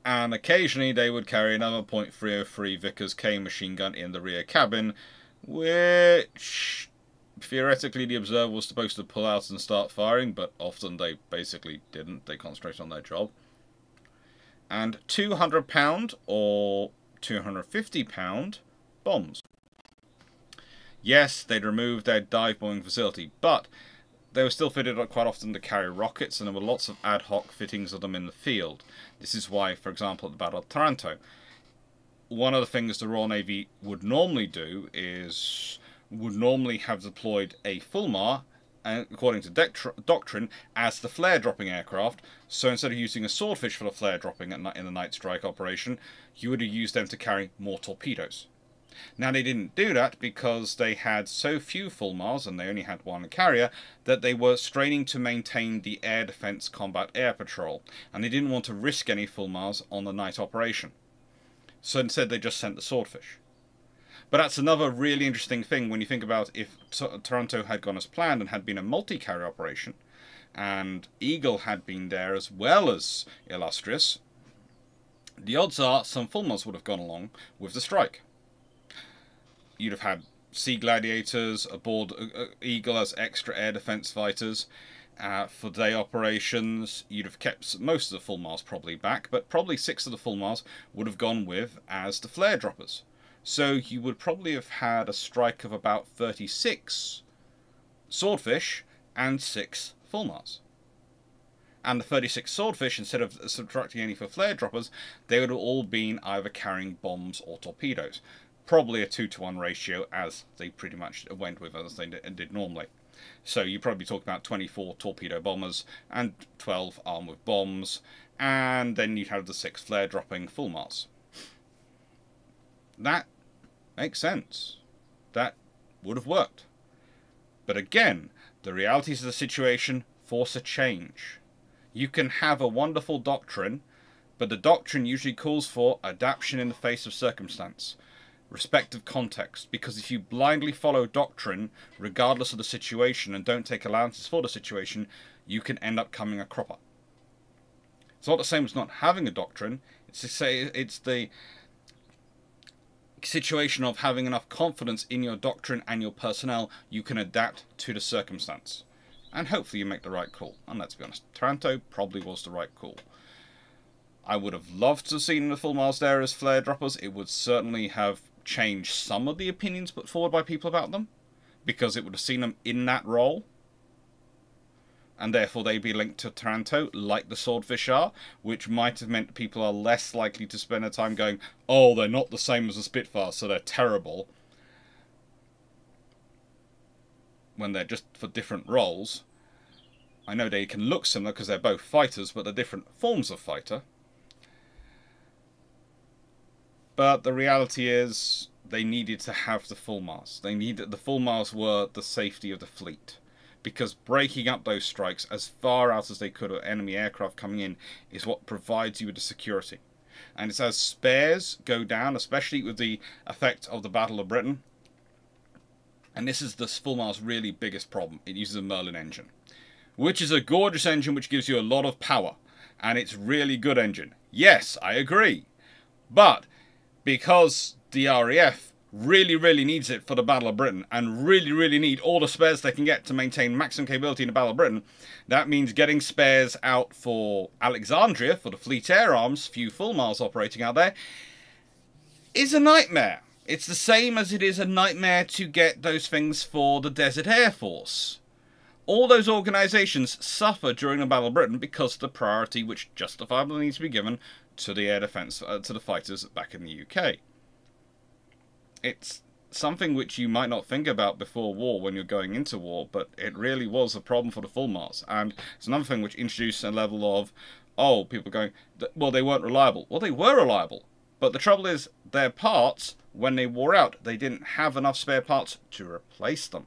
And occasionally they would carry another .303 Vickers K machine gun in the rear cabin, which theoretically the observer was supposed to pull out and start firing, but often they basically didn't. They concentrated on their job. And 200 pound or 250 pound bombs. Yes, they'd removed their dive bombing facility, but they were still fitted quite often to carry rockets, and there were lots of ad hoc fittings of them in the field. This is why, for example, at the Battle of Taranto, one of the things the Royal Navy would normally do is would normally have deployed a Fulmar, according to doctrine, as the flare dropping aircraft. So instead of using a swordfish for the flare dropping in the night strike operation, you would have used them to carry more torpedoes. Now they didn't do that because they had so few Fulmars and they only had one carrier that they were straining to maintain the air defense combat air patrol and they didn't want to risk any Fulmars on the night operation. So instead they just sent the Swordfish. But that's another really interesting thing when you think about if T Taranto had gone as planned and had been a multi-carrier operation, and Eagle had been there as well as Illustrious, the odds are some Fulmars would have gone along with the strike. You'd have had Sea Gladiators aboard uh, uh, Eagle as extra air defense fighters. Uh, for day operations, you'd have kept most of the Fulmars probably back, but probably six of the Fulmars would have gone with as the flare droppers. So you would probably have had a strike of about 36 swordfish and 6 fulmars. And the 36 swordfish, instead of subtracting any for flare droppers, they would have all been either carrying bombs or torpedoes. Probably a 2 to 1 ratio, as they pretty much went with as they did normally. So you probably talk about 24 torpedo bombers and 12 armed with bombs, and then you'd have the 6 flare dropping fulmars that makes sense. That would have worked. But again, the realities of the situation force a change. You can have a wonderful doctrine, but the doctrine usually calls for adaptation in the face of circumstance, respect of context, because if you blindly follow doctrine, regardless of the situation, and don't take allowances for the situation, you can end up coming a cropper. It's not the same as not having a doctrine. It's to say it's the situation of having enough confidence in your doctrine and your personnel, you can adapt to the circumstance. And hopefully you make the right call. And let's be honest, Taranto probably was the right call. I would have loved to have seen the Fulmars there as flare droppers. It would certainly have changed some of the opinions put forward by people about them. Because it would have seen them in that role and therefore they'd be linked to Taranto, like the Swordfish are, which might have meant people are less likely to spend their time going, oh, they're not the same as the Spitfire, so they're terrible. When they're just for different roles. I know they can look similar because they're both fighters, but they're different forms of fighter. But the reality is, they needed to have the full Fulmars. They needed the full Fulmars were the safety of the fleet because breaking up those strikes as far out as they could of enemy aircraft coming in is what provides you with the security. And it's as spares go down, especially with the effect of the Battle of Britain, and this is the Fulmar's really biggest problem. It uses a Merlin engine, which is a gorgeous engine which gives you a lot of power, and it's really good engine. Yes, I agree. But because the RAF really, really needs it for the Battle of Britain and really, really need all the spares they can get to maintain maximum capability in the Battle of Britain, that means getting spares out for Alexandria, for the Fleet Air Arms, few Fulmars operating out there, is a nightmare. It's the same as it is a nightmare to get those things for the Desert Air Force. All those organisations suffer during the Battle of Britain because of the priority which justifiably needs to be given to the air defence, uh, to the fighters back in the UK it's something which you might not think about before war when you're going into war, but it really was a problem for the Fulmars. And it's another thing which introduced a level of, oh, people going, well, they weren't reliable. Well, they were reliable. But the trouble is, their parts, when they wore out, they didn't have enough spare parts to replace them.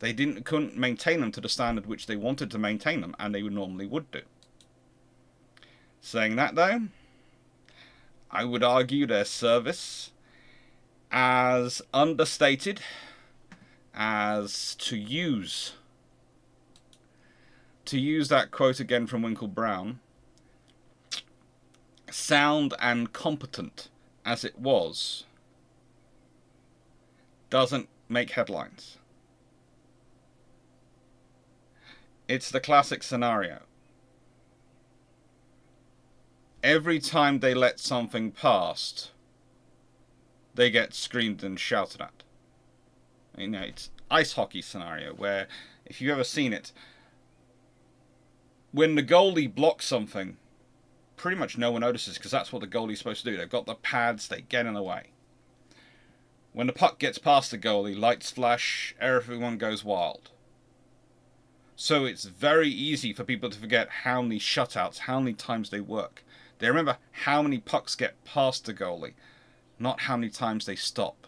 They didn't couldn't maintain them to the standard which they wanted to maintain them, and they normally would do. Saying that, though, I would argue their service as understated as to use. To use that quote again from Winkle Brown sound and competent as it was doesn't make headlines. It's the classic scenario. Every time they let something past they get screamed and shouted at. You know, it's ice hockey scenario where, if you've ever seen it, when the goalie blocks something, pretty much no one notices because that's what the goalie's supposed to do. They've got the pads, they get in the way. When the puck gets past the goalie, lights flash, everyone goes wild. So it's very easy for people to forget how many shutouts, how many times they work. They remember how many pucks get past the goalie, not how many times they stop.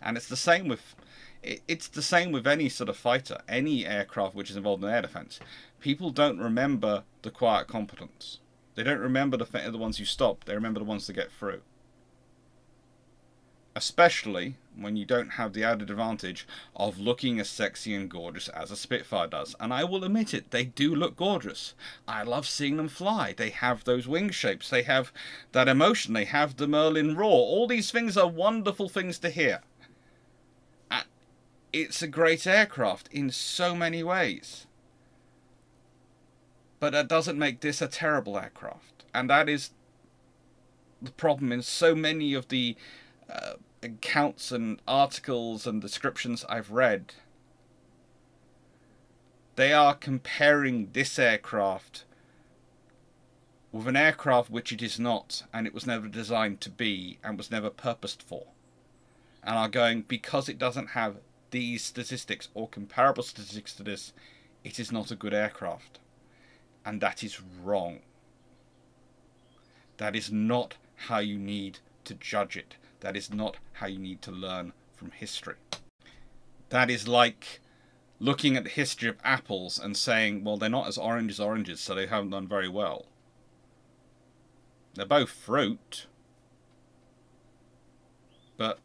And it's the same with it's the same with any sort of fighter, any aircraft which is involved in air defense. People don't remember the quiet competence. They don't remember the the ones you stop. They remember the ones that get through especially when you don't have the added advantage of looking as sexy and gorgeous as a Spitfire does. And I will admit it, they do look gorgeous. I love seeing them fly. They have those wing shapes, they have that emotion, they have the Merlin roar. All these things are wonderful things to hear. It's a great aircraft in so many ways. But that doesn't make this a terrible aircraft. And that is the problem in so many of the uh, accounts and articles and descriptions I've read, they are comparing this aircraft with an aircraft which it is not, and it was never designed to be, and was never purposed for. And are going, because it doesn't have these statistics or comparable statistics to this, it is not a good aircraft. And that is wrong. That is not how you need to judge it. That is not how you need to learn from history. That is like looking at the history of apples and saying, well, they're not as orange as oranges, so they haven't done very well. They're both fruit, but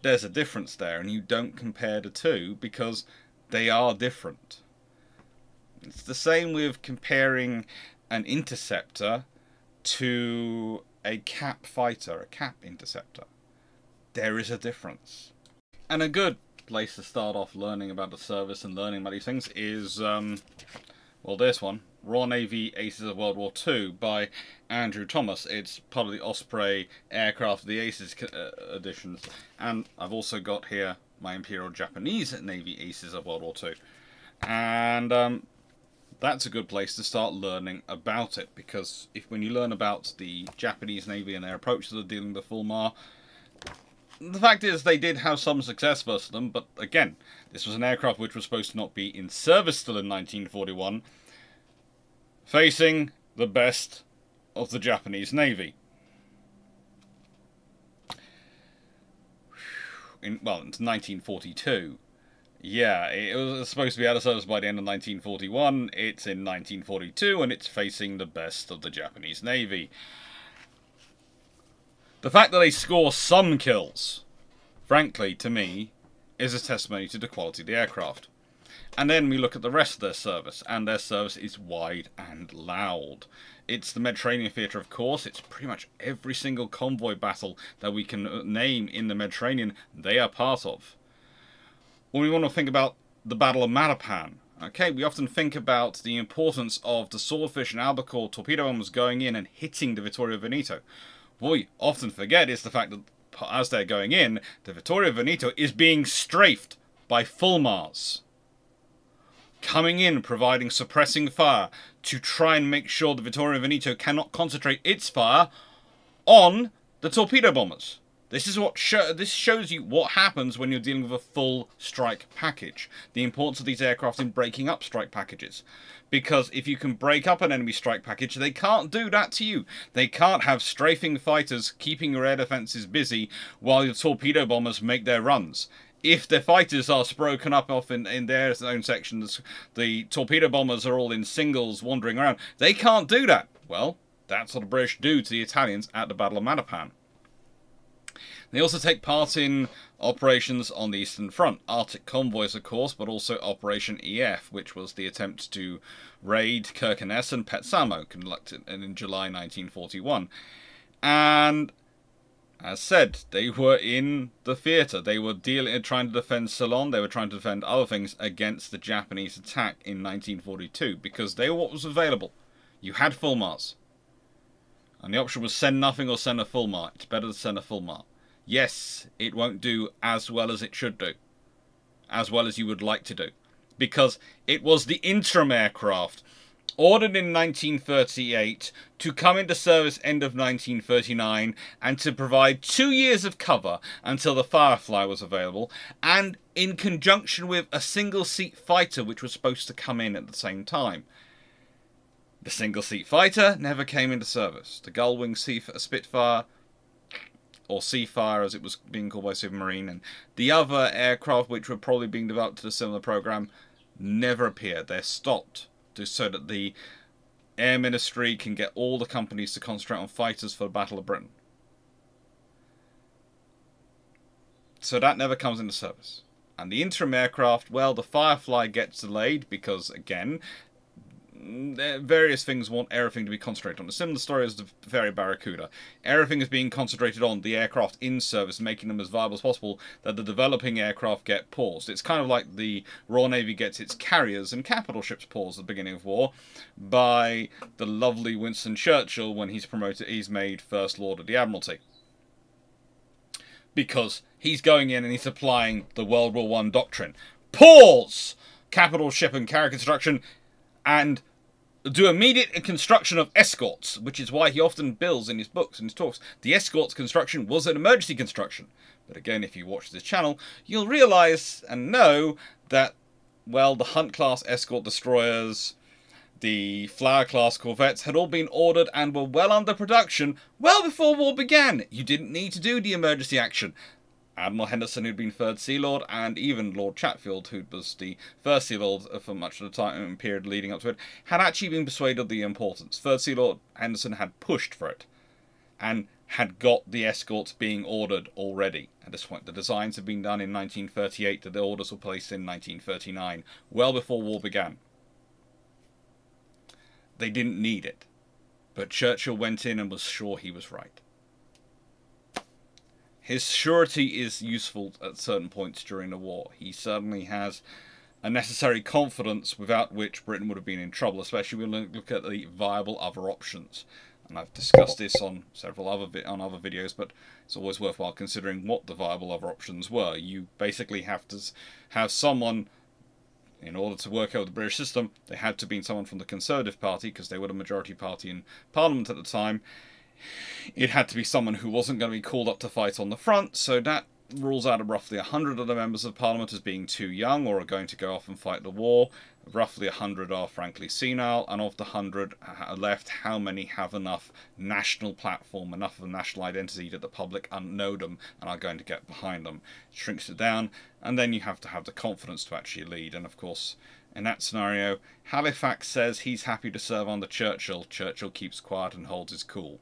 there's a difference there, and you don't compare the two because they are different. It's the same with comparing an interceptor to a cap fighter, a cap interceptor there is a difference. And a good place to start off learning about the service and learning about these things is, um, well, this one, Royal Navy Aces of World War II by Andrew Thomas. It's part of the Osprey Aircraft the Aces uh, editions. And I've also got here my Imperial Japanese Navy Aces of World War II. And um, that's a good place to start learning about it because if when you learn about the Japanese Navy and their approach to dealing with the Fulmar, the fact is, they did have some success versus them, but again, this was an aircraft which was supposed to not be in service still in 1941, facing the best of the Japanese Navy. In, well, it's 1942. Yeah, it was supposed to be out of service by the end of 1941. It's in 1942, and it's facing the best of the Japanese Navy. The fact that they score some kills, frankly, to me, is a testimony to the quality of the aircraft. And then we look at the rest of their service, and their service is wide and loud. It's the Mediterranean theatre, of course. It's pretty much every single convoy battle that we can uh, name in the Mediterranean, they are part of. When we want to think about the Battle of Matapan, okay, we often think about the importance of the Swordfish and Albacore torpedo bombers going in and hitting the Vittorio Veneto. What we often forget is the fact that as they're going in, the Vittorio Veneto is being strafed by Fulmars. Coming in, providing suppressing fire to try and make sure the Vittorio Veneto cannot concentrate its fire on the torpedo bombers. This is what this shows you what happens when you're dealing with a full strike package. The importance of these aircraft in breaking up strike packages. Because if you can break up an enemy strike package, they can't do that to you. They can't have strafing fighters keeping your air defenses busy while your torpedo bombers make their runs. if the fighters are broken up off in, in their own sections, the torpedo bombers are all in singles wandering around. They can't do that. Well, that's what the British do to the Italians at the Battle of Matapan. They also take part in operations on the Eastern Front, Arctic convoys, of course, but also Operation EF, which was the attempt to raid Kirkenes and Petsamo, conducted in July 1941. And as said, they were in the theatre. They were dealing, trying to defend Ceylon. They were trying to defend other things against the Japanese attack in 1942 because they were what was available. You had full Fulmars. And the option was send nothing or send a Fulmar. It's better to send a Fulmar. Yes, it won't do as well as it should do. As well as you would like to do. Because it was the interim aircraft ordered in 1938 to come into service end of 1939 and to provide two years of cover until the Firefly was available, and in conjunction with a single seat fighter which was supposed to come in at the same time. The single seat fighter never came into service. The Gullwing Sea Spitfire, or Seafire as it was being called by Supermarine, and the other aircraft which were probably being developed to a similar program never appeared. They're stopped so that the Air Ministry can get all the companies to concentrate on fighters for the Battle of Britain. So that never comes into service. And the interim aircraft, well, the Firefly gets delayed because, again, Mm, eh, various things want everything to be concentrated on. A similar story as the Fairey Barracuda. Everything is being concentrated on the aircraft in service, making them as viable as possible, that the developing aircraft get paused. It's kind of like the Royal Navy gets its carriers and capital ships paused at the beginning of war by the lovely Winston Churchill when he's promoted, he's made First Lord of the Admiralty. Because he's going in and he's applying the World War One doctrine. Pause! Capital ship and carrier construction and do immediate construction of escorts, which is why he often bills in his books and his talks. The escorts construction was an emergency construction. But again, if you watch this channel, you'll realise and know that, well, the Hunt class escort destroyers, the Flower class corvettes had all been ordered and were well under production well before war began. You didn't need to do the emergency action. Admiral Henderson, who'd been Third Sea Lord, and even Lord Chatfield, who was the First Sea Lord for much of the time period leading up to it, had actually been persuaded of the importance. Third Sea Lord Henderson had pushed for it, and had got the escorts being ordered already. At this point, the designs had been done in 1938, the orders were placed in 1939, well before war began. They didn't need it, but Churchill went in and was sure he was right. His surety is useful at certain points during the war. He certainly has a necessary confidence without which Britain would have been in trouble, especially when we look at the viable other options. And I've discussed this on several other on other videos, but it's always worthwhile considering what the viable other options were. You basically have to have someone in order to work out the British system, they had to be someone from the Conservative Party because they were the majority party in Parliament at the time, it had to be someone who wasn't going to be called up to fight on the front, so that rules out roughly 100 of the members of parliament as being too young or are going to go off and fight the war. Roughly 100 are frankly senile, and of the 100 left, how many have enough national platform, enough of a national identity that the public know them and are going to get behind them? It shrinks it down, and then you have to have the confidence to actually lead, and of course, in that scenario, Halifax says he's happy to serve under Churchill. Churchill keeps quiet and holds his cool.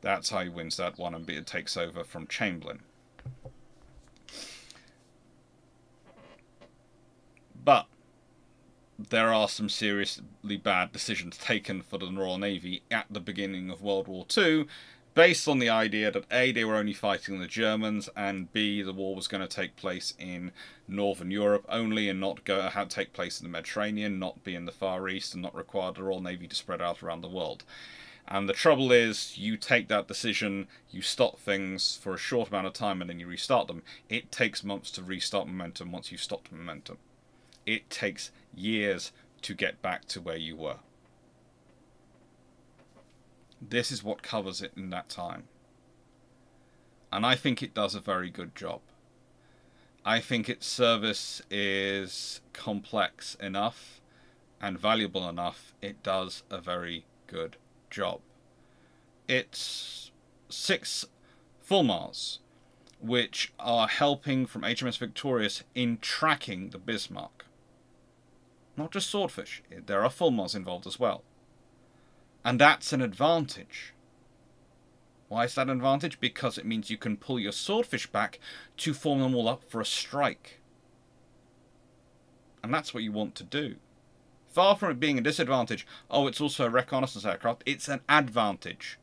That's how he wins that one and takes over from Chamberlain. But there are some seriously bad decisions taken for the Royal Navy at the beginning of World War II, based on the idea that A, they were only fighting the Germans, and B, the war was going to take place in Northern Europe only and not go have take place in the Mediterranean, not be in the Far East, and not require the Royal Navy to spread out around the world. And the trouble is, you take that decision, you stop things for a short amount of time, and then you restart them. It takes months to restart momentum once you've stopped momentum. It takes years to get back to where you were. This is what covers it in that time. And I think it does a very good job. I think its service is complex enough and valuable enough. It does a very good job. It's six Fulmars, which are helping from HMS Victorious in tracking the Bismarck. Not just swordfish, there are fulmars involved as well. And that's an advantage. Why is that an advantage? Because it means you can pull your swordfish back to form them all up for a strike. And that's what you want to do. Far from it being a disadvantage, oh, it's also a reconnaissance aircraft, it's an advantage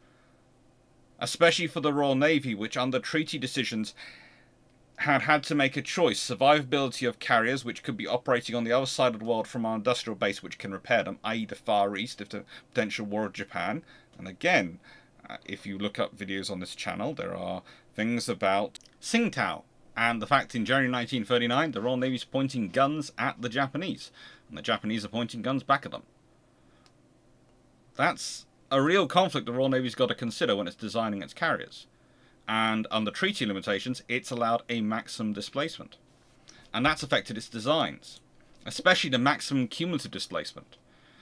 especially for the Royal Navy, which under treaty decisions had had to make a choice survivability of carriers which could be operating on the other side of the world from our industrial base which can repair them i.e. the far east if the potential war of japan. And again uh, if you look up videos on this channel there are things about Tsingtao and the fact in January 1939 the Royal Navy is pointing guns at the Japanese and the Japanese are pointing guns back at them that's a real conflict the Royal Navy's got to consider when it's designing its carriers. And under treaty limitations, it's allowed a maximum displacement. And that's affected its designs, especially the maximum cumulative displacement.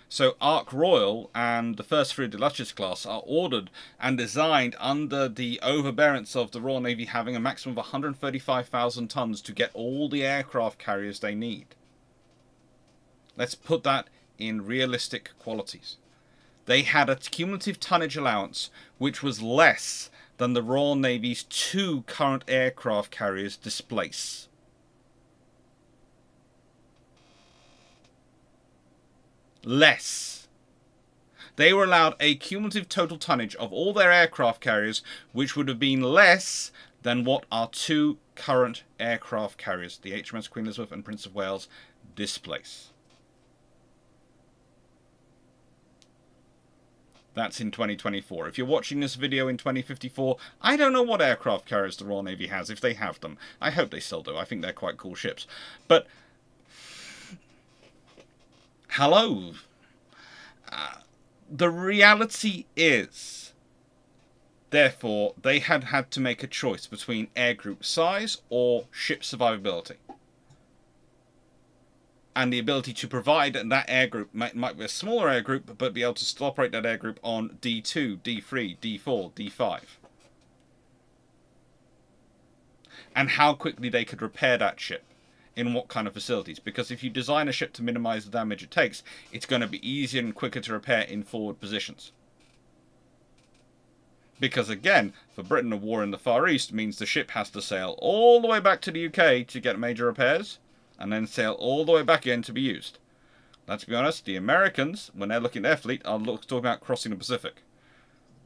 So Ark Royal and the first three of the class are ordered and designed under the overbearance of the Royal Navy having a maximum of 135,000 tons to get all the aircraft carriers they need. Let's put that in realistic qualities they had a cumulative tonnage allowance which was less than the Royal Navy's two current aircraft carriers displace. Less. They were allowed a cumulative total tonnage of all their aircraft carriers which would have been less than what our two current aircraft carriers, the HMS Queen Elizabeth and Prince of Wales, displace. That's in 2024. If you're watching this video in 2054, I don't know what aircraft carriers the Royal Navy has, if they have them. I hope they still do. I think they're quite cool ships. But, hello. Uh, the reality is, therefore, they had had to make a choice between air group size or ship survivability and the ability to provide that air group might, might be a smaller air group, but be able to still operate that air group on D2, D3, D4, D5. And how quickly they could repair that ship in what kind of facilities. Because if you design a ship to minimize the damage it takes, it's going to be easier and quicker to repair in forward positions. Because again, for Britain, a war in the Far East means the ship has to sail all the way back to the UK to get major repairs and then sail all the way back in to be used. Let's be honest, the Americans, when they're looking at their fleet, are talking about crossing the Pacific,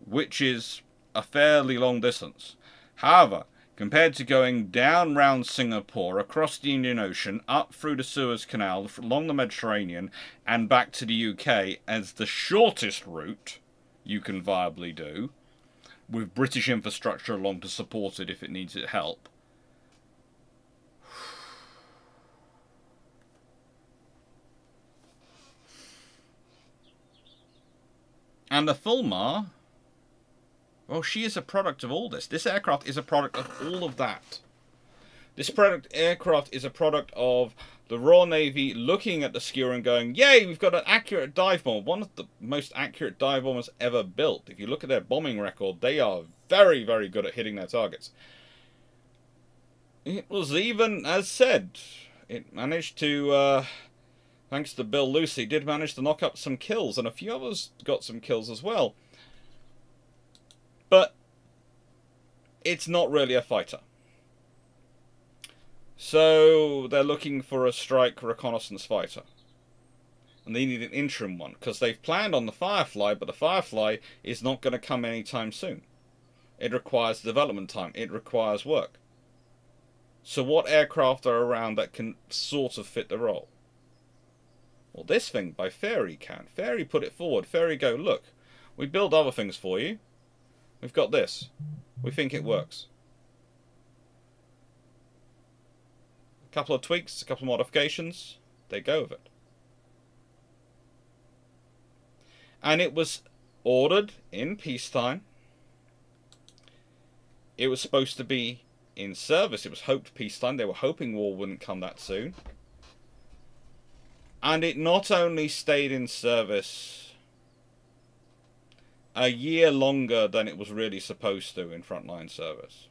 which is a fairly long distance. However, compared to going down round Singapore, across the Indian Ocean, up through the Suez Canal, along the Mediterranean, and back to the UK as the shortest route you can viably do, with British infrastructure along to support it if it needs it help, And the Fulmar, well, she is a product of all this. This aircraft is a product of all of that. This product aircraft is a product of the Royal Navy looking at the Skua and going, yay, we've got an accurate dive bomber. One of the most accurate dive bombers ever built. If you look at their bombing record, they are very, very good at hitting their targets. It was even, as said, it managed to uh, thanks to Bill Lucy, did manage to knock up some kills, and a few others got some kills as well. But it's not really a fighter. So they're looking for a strike reconnaissance fighter. And they need an interim one, because they've planned on the Firefly, but the Firefly is not going to come anytime soon. It requires development time. It requires work. So what aircraft are around that can sort of fit the role? Well, this thing by Fairey can. Fairey put it forward. Fairey go, look, we build other things for you. We've got this. We think it works. A couple of tweaks, a couple of modifications. They go with it. And it was ordered in peacetime. It was supposed to be in service. It was hoped peacetime. They were hoping war wouldn't come that soon. And it not only stayed in service a year longer than it was really supposed to in frontline service.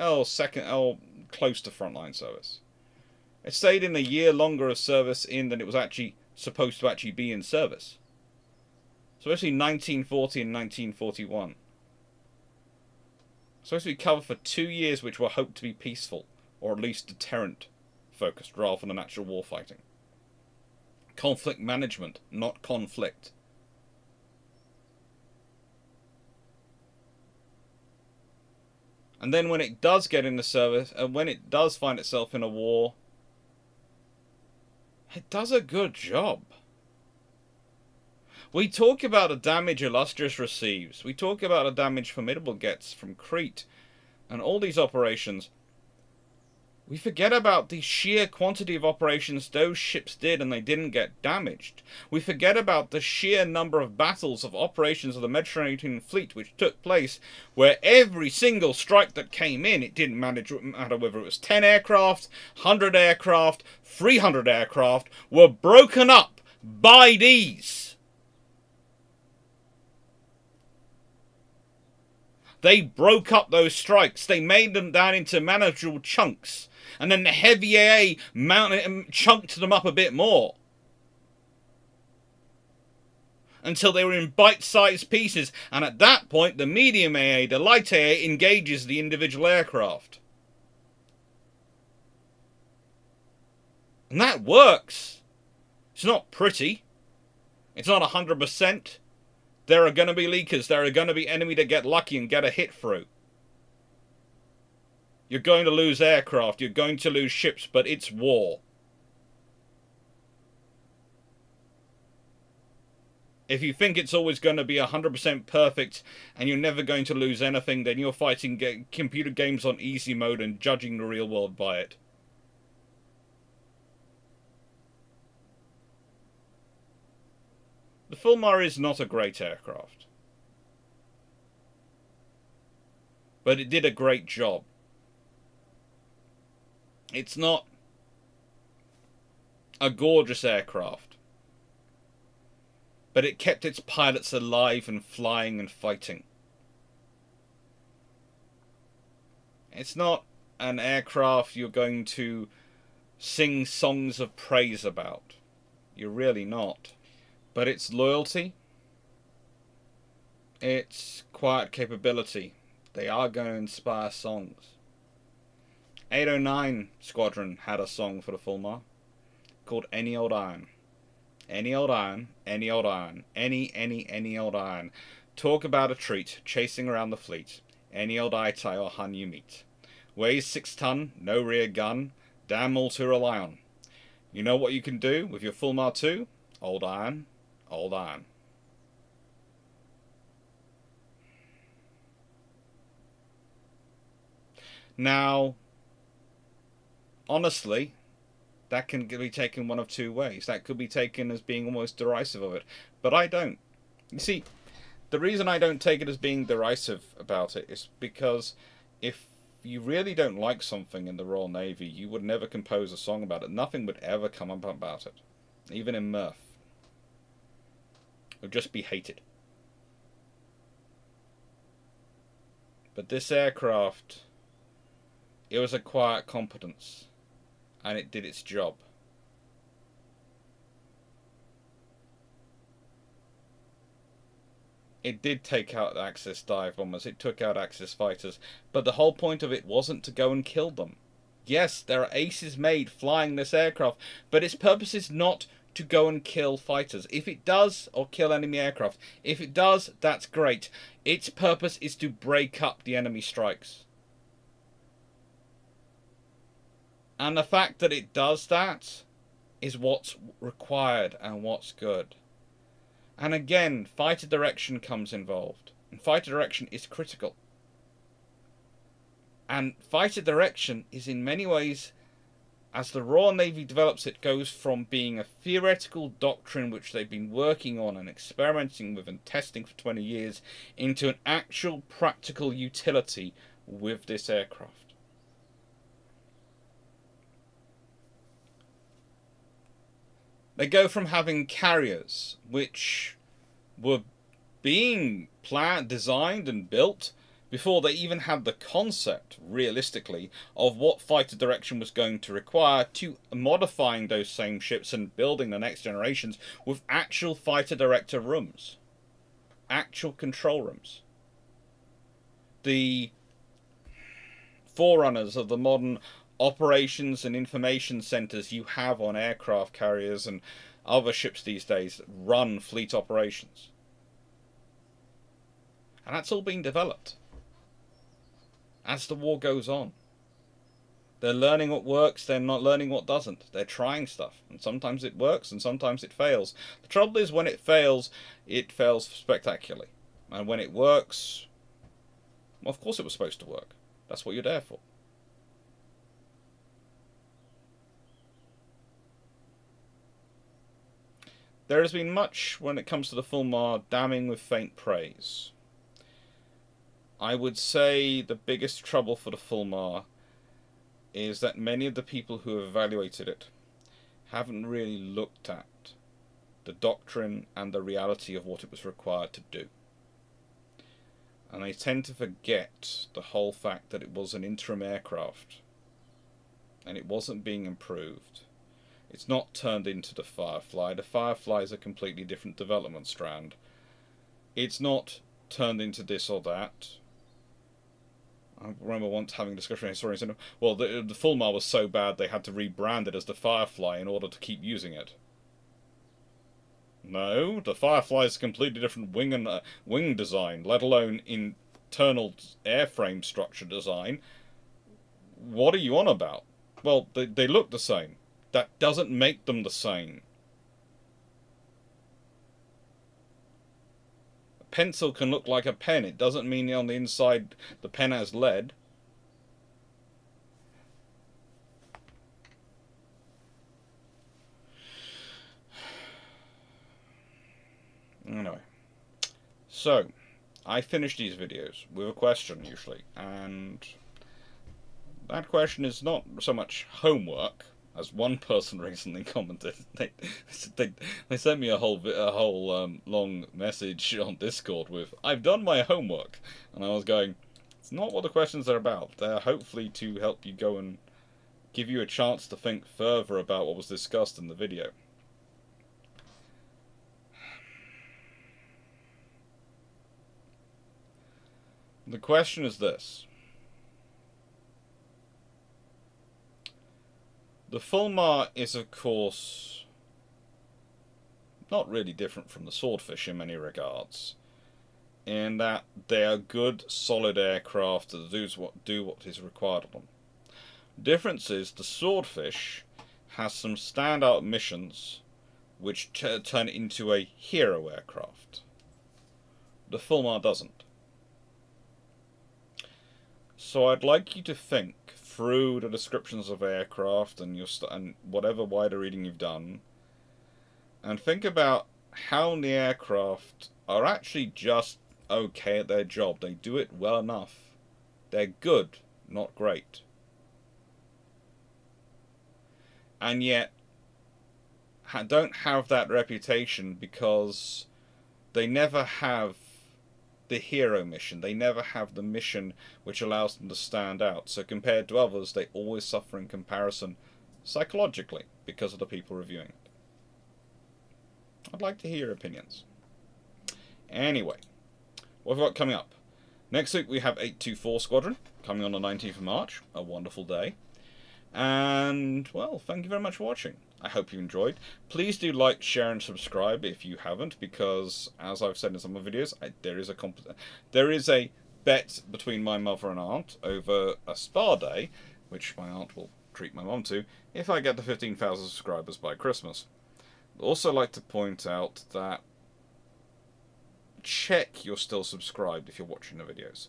Oh, second, oh, close to frontline service. It stayed in a year longer of service in than it was actually supposed to actually be in service. So between 1940 and 1941. Supposed to be covered for two years which were hoped to be peaceful, or at least deterrent focused, rather than actual war fighting. Conflict management, not conflict. And then when it does get into service, and uh, when it does find itself in a war, it does a good job. We talk about the damage Illustrious receives. We talk about the damage Formidable gets from Crete and all these operations. We forget about the sheer quantity of operations those ships did and they didn't get damaged. We forget about the sheer number of battles of operations of the Mediterranean fleet which took place where every single strike that came in, it didn't matter whether it was 10 aircraft, 100 aircraft, 300 aircraft, were broken up by these. They broke up those strikes. They made them down into manageable chunks and then the heavy AA mounted and chunked them up a bit more. Until they were in bite-sized pieces, and at that point the medium AA, the light AA, engages the individual aircraft. And that works. It's not pretty. It's not 100%. There are going to be leakers. There are going to be enemy that get lucky and get a hit through. You're going to lose aircraft, you're going to lose ships, but it's war. If you think it's always going to be 100% perfect and you're never going to lose anything, then you're fighting computer games on easy mode and judging the real world by it. The Fulmar is not a great aircraft. But it did a great job. It's not a gorgeous aircraft, but it kept its pilots alive and flying and fighting. It's not an aircraft you're going to sing songs of praise about. You're really not. But its loyalty, its quiet capability, they are going to inspire songs. 809 Squadron had a song for the Fulmar called Any Old Iron. Any old iron, any old iron, any, any, any old iron. Talk about a treat, chasing around the fleet. Any old tie or hun you meet. Weighs six ton, no rear gun, damn all to rely on. You know what you can do with your Fulmar 2? Old iron, old iron. Now, honestly, that can be taken one of two ways. That could be taken as being almost derisive of it, but I don't. You see, the reason I don't take it as being derisive about it is because if you really don't like something in the Royal Navy, you would never compose a song about it. Nothing would ever come up about it, even in mirth. It would just be hated. But this aircraft, it was a quiet competence and it did its job. It did take out Axis dive bombers, it took out Axis fighters, but the whole point of it wasn't to go and kill them. Yes, there are aces made flying this aircraft, but its purpose is not to go and kill fighters. If it does, or kill enemy aircraft, if it does, that's great. Its purpose is to break up the enemy strikes. And the fact that it does that is what's required and what's good. And again, fighter direction comes involved. And fighter direction is critical. And fighter direction is in many ways, as the Royal Navy develops it, goes from being a theoretical doctrine which they've been working on and experimenting with and testing for 20 years into an actual practical utility with this aircraft. They go from having carriers, which were being planned, designed, and built before they even had the concept, realistically, of what fighter direction was going to require to modifying those same ships and building the next generations with actual fighter director rooms, actual control rooms. The forerunners of the modern operations and information centers you have on aircraft carriers and other ships these days that run fleet operations. And that's all being developed as the war goes on. They're learning what works, they're not learning what doesn't. They're trying stuff, and sometimes it works and sometimes it fails. The trouble is, when it fails, it fails spectacularly. And when it works, well, of course it was supposed to work. That's what you're there for. There has been much, when it comes to the Fulmar, damning with faint praise. I would say the biggest trouble for the Fulmar is that many of the people who have evaluated it haven't really looked at the doctrine and the reality of what it was required to do. And they tend to forget the whole fact that it was an interim aircraft and it wasn't being improved. It's not turned into the Firefly. The Firefly is a completely different development strand. It's not turned into this or that. I remember once having a discussion with historians saying, well, the, the Fulmar was so bad they had to rebrand it as the Firefly in order to keep using it. No, the Firefly is a completely different wing and uh, wing design, let alone internal airframe structure design. What are you on about? Well, they, they look the same. That doesn't make them the same. A pencil can look like a pen. It doesn't mean on the inside the pen has lead. Anyway, so I finish these videos with a question usually, and that question is not so much homework as one person recently commented, they they, they sent me a whole a whole um, long message on Discord with "I've done my homework," and I was going, "It's not what the questions are about. They're hopefully to help you go and give you a chance to think further about what was discussed in the video." The question is this. The Fulmar is, of course, not really different from the Swordfish in many regards, in that they are good, solid aircraft that do what, do what is required of them. Difference is the Swordfish has some standout missions which turn it into a hero aircraft. The Fulmar doesn't. So I'd like you to think through the descriptions of aircraft and your and whatever wider reading you've done, and think about how the aircraft are actually just okay at their job. They do it well enough. They're good, not great. And yet, don't have that reputation because they never have the hero mission. They never have the mission which allows them to stand out. So compared to others, they always suffer in comparison psychologically because of the people reviewing it. I'd like to hear your opinions. Anyway, what have we got coming up? Next week we have 824 Squadron coming on the 19th of March. A wonderful day. And, well, thank you very much for watching. I hope you enjoyed. Please do like, share, and subscribe if you haven't, because as I've said in some of the videos, I, there is a there is a bet between my mother and aunt over a spa day, which my aunt will treat my mom to, if I get to 15,000 subscribers by Christmas. I'd also like to point out that check you're still subscribed if you're watching the videos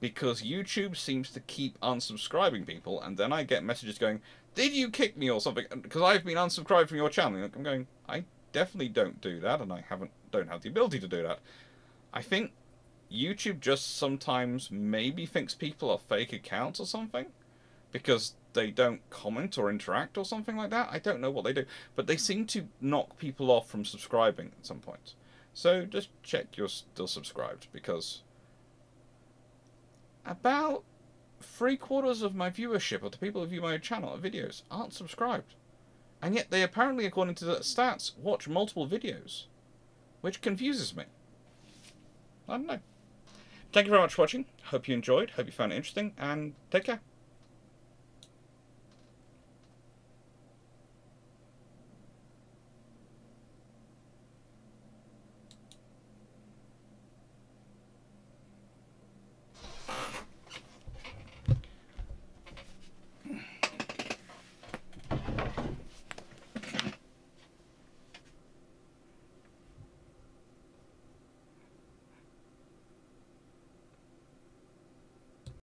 because YouTube seems to keep unsubscribing people, and then I get messages going, "Did you kick me or something?" Because I've been unsubscribed from your channel. I'm going, I definitely don't do that, and I haven't don't have the ability to do that. I think YouTube just sometimes maybe thinks people are fake accounts or something, because they don't comment or interact or something like that. I don't know what they do, but they seem to knock people off from subscribing at some point. So just check you're still subscribed because about three quarters of my viewership, or the people who view my channel videos, aren't subscribed. And yet they apparently, according to the stats, watch multiple videos. Which confuses me. I don't know. Thank you very much for watching. Hope you enjoyed. Hope you found it interesting. And take care.